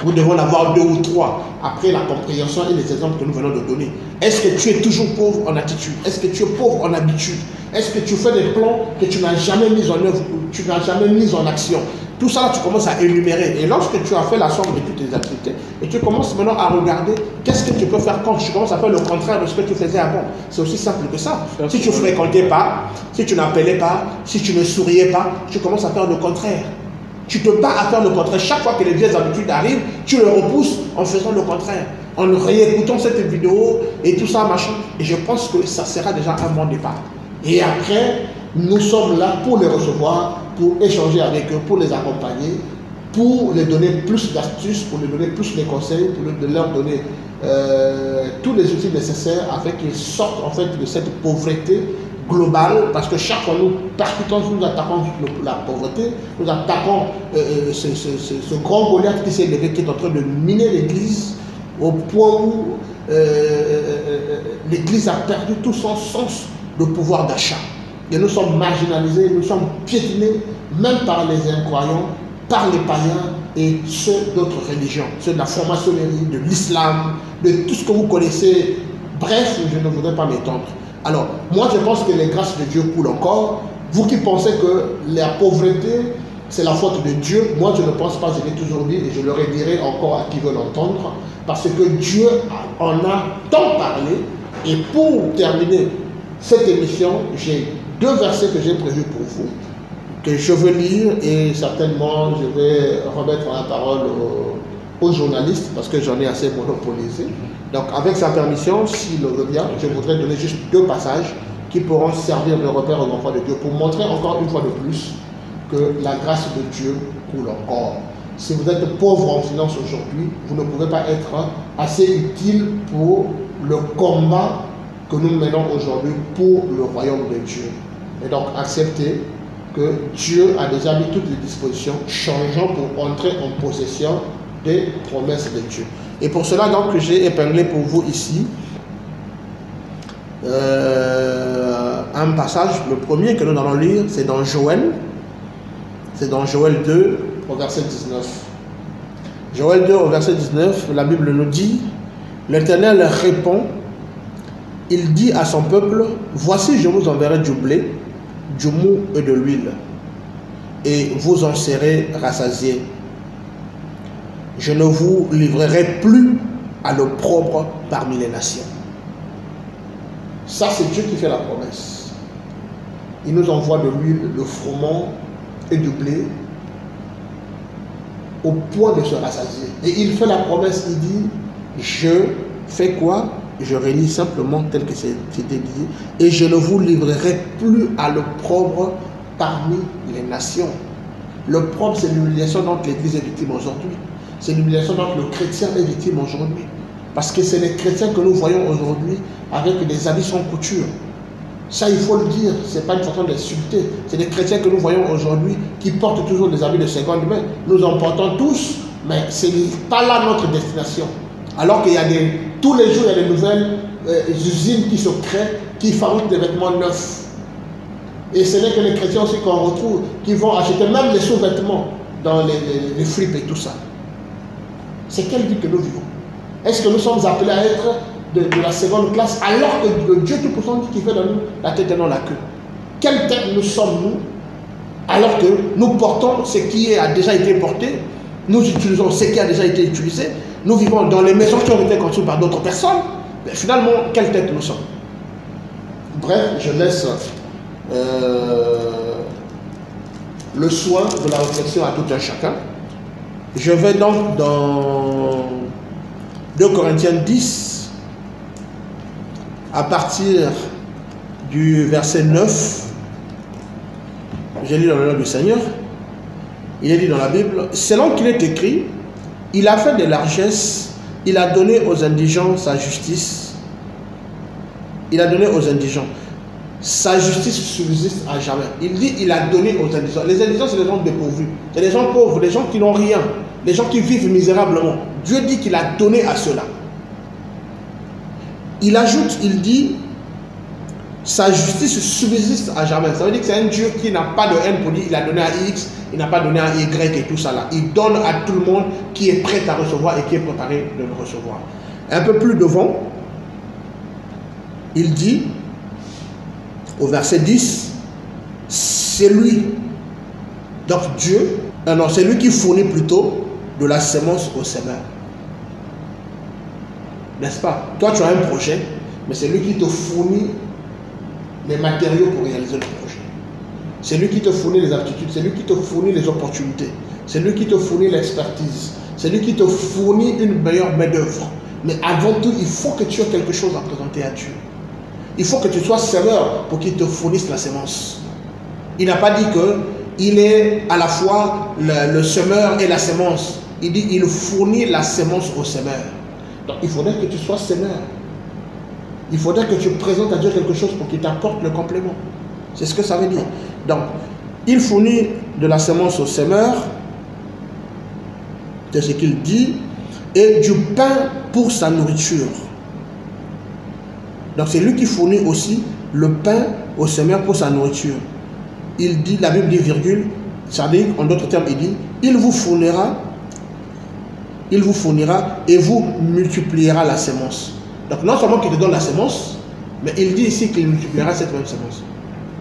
Vous devez en avoir deux ou trois après la compréhension et les exemples que nous venons de donner. Est-ce que tu es toujours pauvre en attitude? Est-ce que tu es pauvre en habitude? Est-ce que tu fais des plans que tu n'as jamais mis en œuvre, tu n'as jamais mis en action? Tout ça, tu commences à énumérer. Et lorsque tu as fait la somme de toutes tes activités, et tu commences maintenant à regarder qu'est-ce que tu peux faire quand tu commences à faire le contraire de ce que tu faisais avant? C'est aussi simple que ça. Si tu ne fréquentais pas, si tu n'appelais pas, si tu ne souriais pas, tu commences à faire le contraire. Tu te bats à faire le contraire. Chaque fois que les vieilles habitudes arrivent, tu le repousses en faisant le contraire. En réécoutant cette vidéo et tout ça, machin. Et je pense que ça sera déjà un bon départ. Et après, nous sommes là pour les recevoir, pour échanger avec eux, pour les accompagner, pour les donner plus d'astuces, pour les donner plus de conseils, pour leur donner euh, tous les outils nécessaires afin qu'ils sortent en fait de cette pauvreté globale, parce que chaque fois nous percutons, nous attaquons la pauvreté, nous attaquons euh, euh, ce, grand Goliath qui s'est levé, qui est en train de miner l'Église au point où l'Église a perdu tout son sens de pouvoir d'achat. Et nous sommes marginalisés, nous sommes piétinés, même par les incroyants, par les païens et ceux d'autres religions, ceux de la franc-maçonnerie, de l'islam, de tout ce que vous connaissez. Bref, je ne voudrais pas m'étendre. Alors, moi, je pense que les grâces de Dieu coulent encore. Vous qui pensez que la pauvreté, c'est la faute de Dieu, moi, je ne pense pas, je l'ai toujours dit et je le redirai encore à qui veut l'entendre, parce que Dieu en a tant parlé. Et pour terminer cette émission, j'ai deux versets que j'ai prévus pour vous, que je veux lire et certainement je vais remettre la parole aux, journalistes parce que j'en ai assez monopolisé. Donc avec sa permission, s'il bien, je voudrais donner juste deux passages qui pourront servir de repère aux enfants de Dieu pour montrer encore une fois de plus que la grâce de Dieu coule encore. Si vous êtes pauvre en finance aujourd'hui, vous ne pouvez pas être assez utile pour le combat que nous menons aujourd'hui pour le royaume de Dieu. Et donc accepter que Dieu a déjà mis toutes les dispositions, changeant pour entrer en possession des promesses de Dieu. Et pour cela, donc, j'ai épinglé pour vous ici euh, un passage, le premier que nous allons lire, c'est dans Joël. C'est dans Joël 2, au verset 19. Joël 2, au verset 19, la Bible nous dit, l'Éternel répond, il dit à son peuple, voici je vous enverrai du blé du mou et de l'huile, et vous en serez rassasiés. Je ne vous livrerai plus à l'opprobre parmi les nations. Ça, c'est Dieu qui fait la promesse. Il nous envoie de l'huile, le froment et du blé au point de se rassasier. Et il fait la promesse, il dit, je fais quoi? Je relis simplement tel que c'était dit, et je ne vous livrerai plus à l'opprobre parmi les nations. L'opprobre, c'est l'humiliation dont l'Église est victime aujourd'hui. C'est l'humiliation dont le chrétien est victime aujourd'hui. Parce que c'est les chrétiens que nous voyons aujourd'hui avec des habits sans couture. Ça, il faut le dire, ce n'est pas une façon d'insulter. C'est des chrétiens que nous voyons aujourd'hui qui portent toujours des habits de seconde main. Nous en portons tous, mais ce n'est pas là notre destination. Alors qu'il y a des, tous les jours, il y a des nouvelles euh, usines qui se créent, qui fabriquent des vêtements neufs. Et ce n'est que les chrétiens aussi qu'on retrouve, qui vont acheter même les sous-vêtements dans les, les, fripes et tout ça. C'est quelle vie que nous vivons Est-ce que nous sommes appelés à être de, la seconde classe alors que le Dieu Tout-Puissant dit qu'il fait de nous la tête et non la queue? Quelle tête nous sommes-nous alors que nous portons ce qui a déjà été porté, nous utilisons ce qui a déjà été utilisé, nous vivons dans les maisons qui ont été construites par d'autres personnes. Mais finalement, quelle tête nous sommes? Bref, je laisse euh, le soin de la réflexion à tout un chacun. Je vais donc dans 2 Corinthiens 10, à partir du verset 9. J'ai lu dans le nom du Seigneur. Il est dit dans la Bible, selon qu'il est écrit, il a fait des largesses, il a donné aux indigents sa justice. Il a donné aux indigents. Sa justice subsiste à jamais. Il dit il a donné aux indigents. Les indigents, c'est les gens dépourvus. C'est les gens pauvres, les gens qui n'ont rien, les gens qui vivent misérablement. Dieu dit qu'il a donné à ceux-là. Il ajoute, il dit, sa justice subsiste à jamais. Ça veut dire que c'est un Dieu qui n'a pas de haine pour dire il a donné à X, il n'a pas donné à Y et tout ça là. Il donne à tout le monde qui est prêt à recevoir et qui est préparé de le recevoir. Un peu plus devant, il dit, au verset 10, c'est lui, donc Dieu, euh, non, c'est lui qui fournit plutôt de la semence au semeur. N'est-ce pas? Toi, tu as un projet, mais c'est lui qui te fournit les matériaux pour réaliser le projet. C'est lui qui te fournit les aptitudes, c'est lui qui te fournit les opportunités, c'est lui qui te fournit l'expertise, c'est lui qui te fournit une meilleure main-d'œuvre. Mais avant tout, il faut que tu aies quelque chose à présenter à Dieu. Il faut que tu sois semeur pour qu'il te fournisse la semence. Il n'a pas dit que il est à la fois le, le semeur et la semence. Il dit il fournit la semence au semeur. Donc il faudrait que tu sois semeur. Il faudrait que tu présentes à Dieu quelque chose pour qu'il t'apporte le complément. C'est ce que ça veut dire. Donc, il fournit de la semence au semeur, c'est ce qu'il dit, et du pain pour sa nourriture. Donc c'est lui qui fournit aussi le pain au semeur pour sa nourriture. Il dit, la Bible dit virgule, ça veut dire, en d'autres termes, il dit, il vous fournira, il vous fournira et vous multipliera la semence. Donc non seulement qu'il te donne la semence, mais il dit ici qu'il multipliera cette même semence.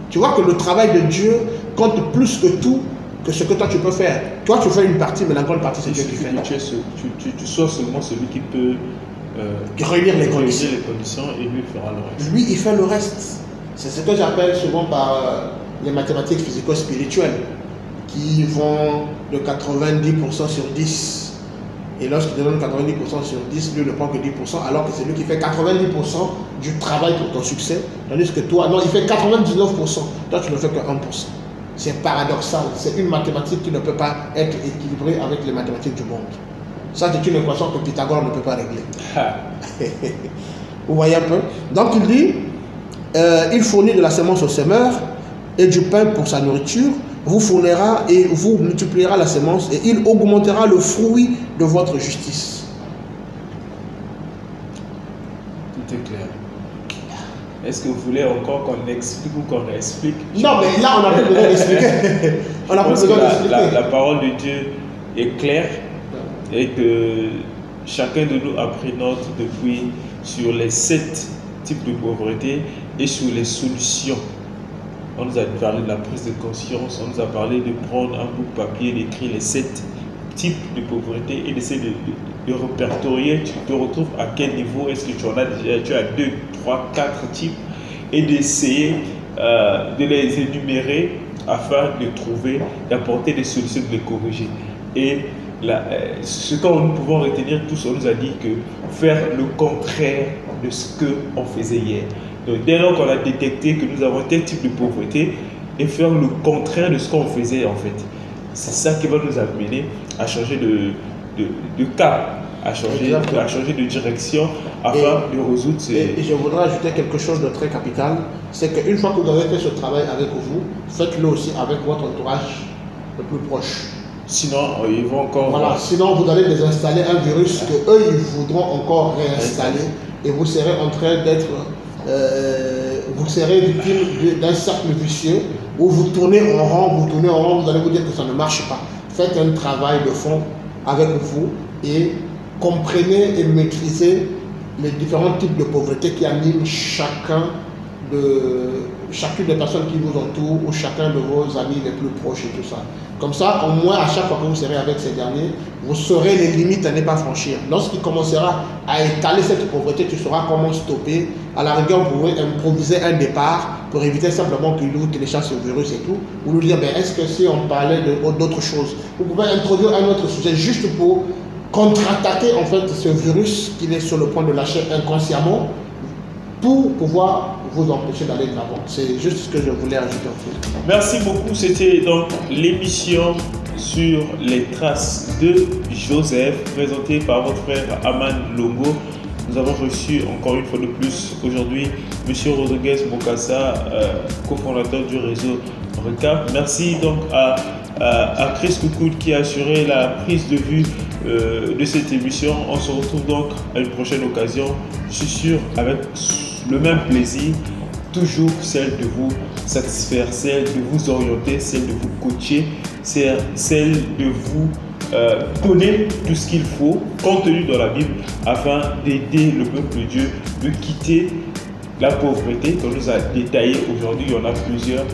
Tu vois que le travail de Dieu compte plus que tout que ce que toi tu peux faire. Toi tu fais une partie, mais la grande partie c'est Dieu qui fait. Tu, tu, tu sois seulement celui qui peut euh, Réunir les conditions. les conditions et lui fera le reste. Lui, il fait le reste. C'est ce que j'appelle souvent par euh, les mathématiques physico-spirituelles, qui vont de 90% sur 10. Et lorsqu'il te donne 90% sur 10, lui ne prend que 10%, alors que c'est lui qui fait 90% du travail pour ton succès, tandis que toi, non, il fait 99%, toi tu ne fais que 1%. C'est paradoxal, c'est une mathématique qui ne peut pas être équilibrée avec les mathématiques du monde. Ça, c'est une équation que Pythagore ne peut pas régler. <laughs> Vous voyez un peu? Donc il dit, euh, il fournit de la semence au semeur et du pain pour sa nourriture, vous fournira et vous multipliera la semence et il augmentera le fruit de votre justice. Tout est clair. Est-ce que vous voulez encore qu'on explique ou qu'on réexplique? Non, mais là, on n'a plus besoin d'expliquer. <laughs> on Je plus besoin la, d'expliquer. la- la parole de Dieu est claire et que chacun de nous a pris note depuis sur les sept types de pauvreté et sur les solutions. On nous a parlé de la prise de conscience, on nous a parlé de prendre un bout de papier, d'écrire les sept types de pauvreté et d'essayer de, de- répertorier, tu te retrouves à quel niveau, est-ce que tu en as déjà, tu as deux, trois, quatre types? Et d'essayer euh, de les énumérer afin de trouver, d'apporter des solutions, de les corriger. Et la- euh, ce que nous pouvons retenir tous, on nous a dit que faire le contraire de ce qu'on faisait hier. Donc dès lors qu'on a détecté que nous avons tel type de pauvreté, et faire le contraire de ce qu'on faisait en fait. C'est ça qui va nous amener à changer de, de, de cap, à changer, à changer de direction afin de résoudre ces... Et, et je voudrais ajouter quelque chose de très capital, c'est qu'une fois que vous avez fait ce travail avec vous, faites-le aussi avec votre entourage le plus proche. Sinon, euh, ils vont encore... Voilà, sinon vous allez désinstaller un virus que eux ils voudront encore réinstaller et vous serez en train d'être, euh, vous serez victime d'un cercle vicieux où vous tournez en rond, vous tournez en rond, vous allez vous dire que ça ne marche pas. Faites un travail de fond avec vous et comprenez et maîtrisez les différents types de pauvreté qui animent chacun de chacune des personnes qui vous entourent ou chacun de vos amis les plus proches et tout ça. Comme ça, au moins, à chaque fois que vous serez avec ces derniers, vous saurez les limites à ne pas franchir. Lorsqu'il commencera à étaler cette pauvreté, tu sauras comment stopper. À la rigueur, vous pourrez improviser un départ pour éviter simplement qu'il vous télécharge ce virus et tout, ou nous dire, ben, est-ce que si on parlait d'autres choses, vous pouvez introduire un autre sujet juste pour contre-attaquer en fait ce virus qu'il est sur le point de lâcher inconsciemment pour pouvoir vous empêcher d'aller de l'avant. C'est juste ce que je voulais ajouter en. Merci beaucoup. C'était donc l'émission sur les traces de Joseph présentée par votre frère Aman Longo. Nous avons reçu encore une fois de plus aujourd'hui M. Rodriguez Bokassa, euh, cofondateur du réseau RECAP. Merci donc à, à, Chris Koukoud qui a assuré la prise de vue euh, de cette émission. On se retrouve donc à une prochaine occasion, je suis sûr, avec le même plaisir, toujours celle de vous satisfaire, celle de vous orienter, celle de vous coacher, celle de vous euh, donner tout ce qu'il faut, contenu dans la Bible, afin d'aider le peuple de Dieu de quitter la pauvreté qu'on nous a détaillé aujourd'hui. Il y en a plusieurs,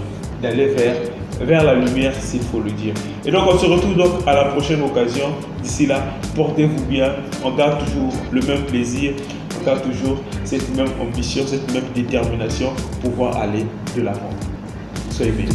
d'aller vers, vers la lumière, s'il faut le dire. Et donc, on se retrouve donc à la prochaine occasion. D'ici là, portez-vous bien. On garde toujours le même plaisir. Toujours cette même ambition, cette même détermination pour pouvoir aller de l'avant. Soyez bénis.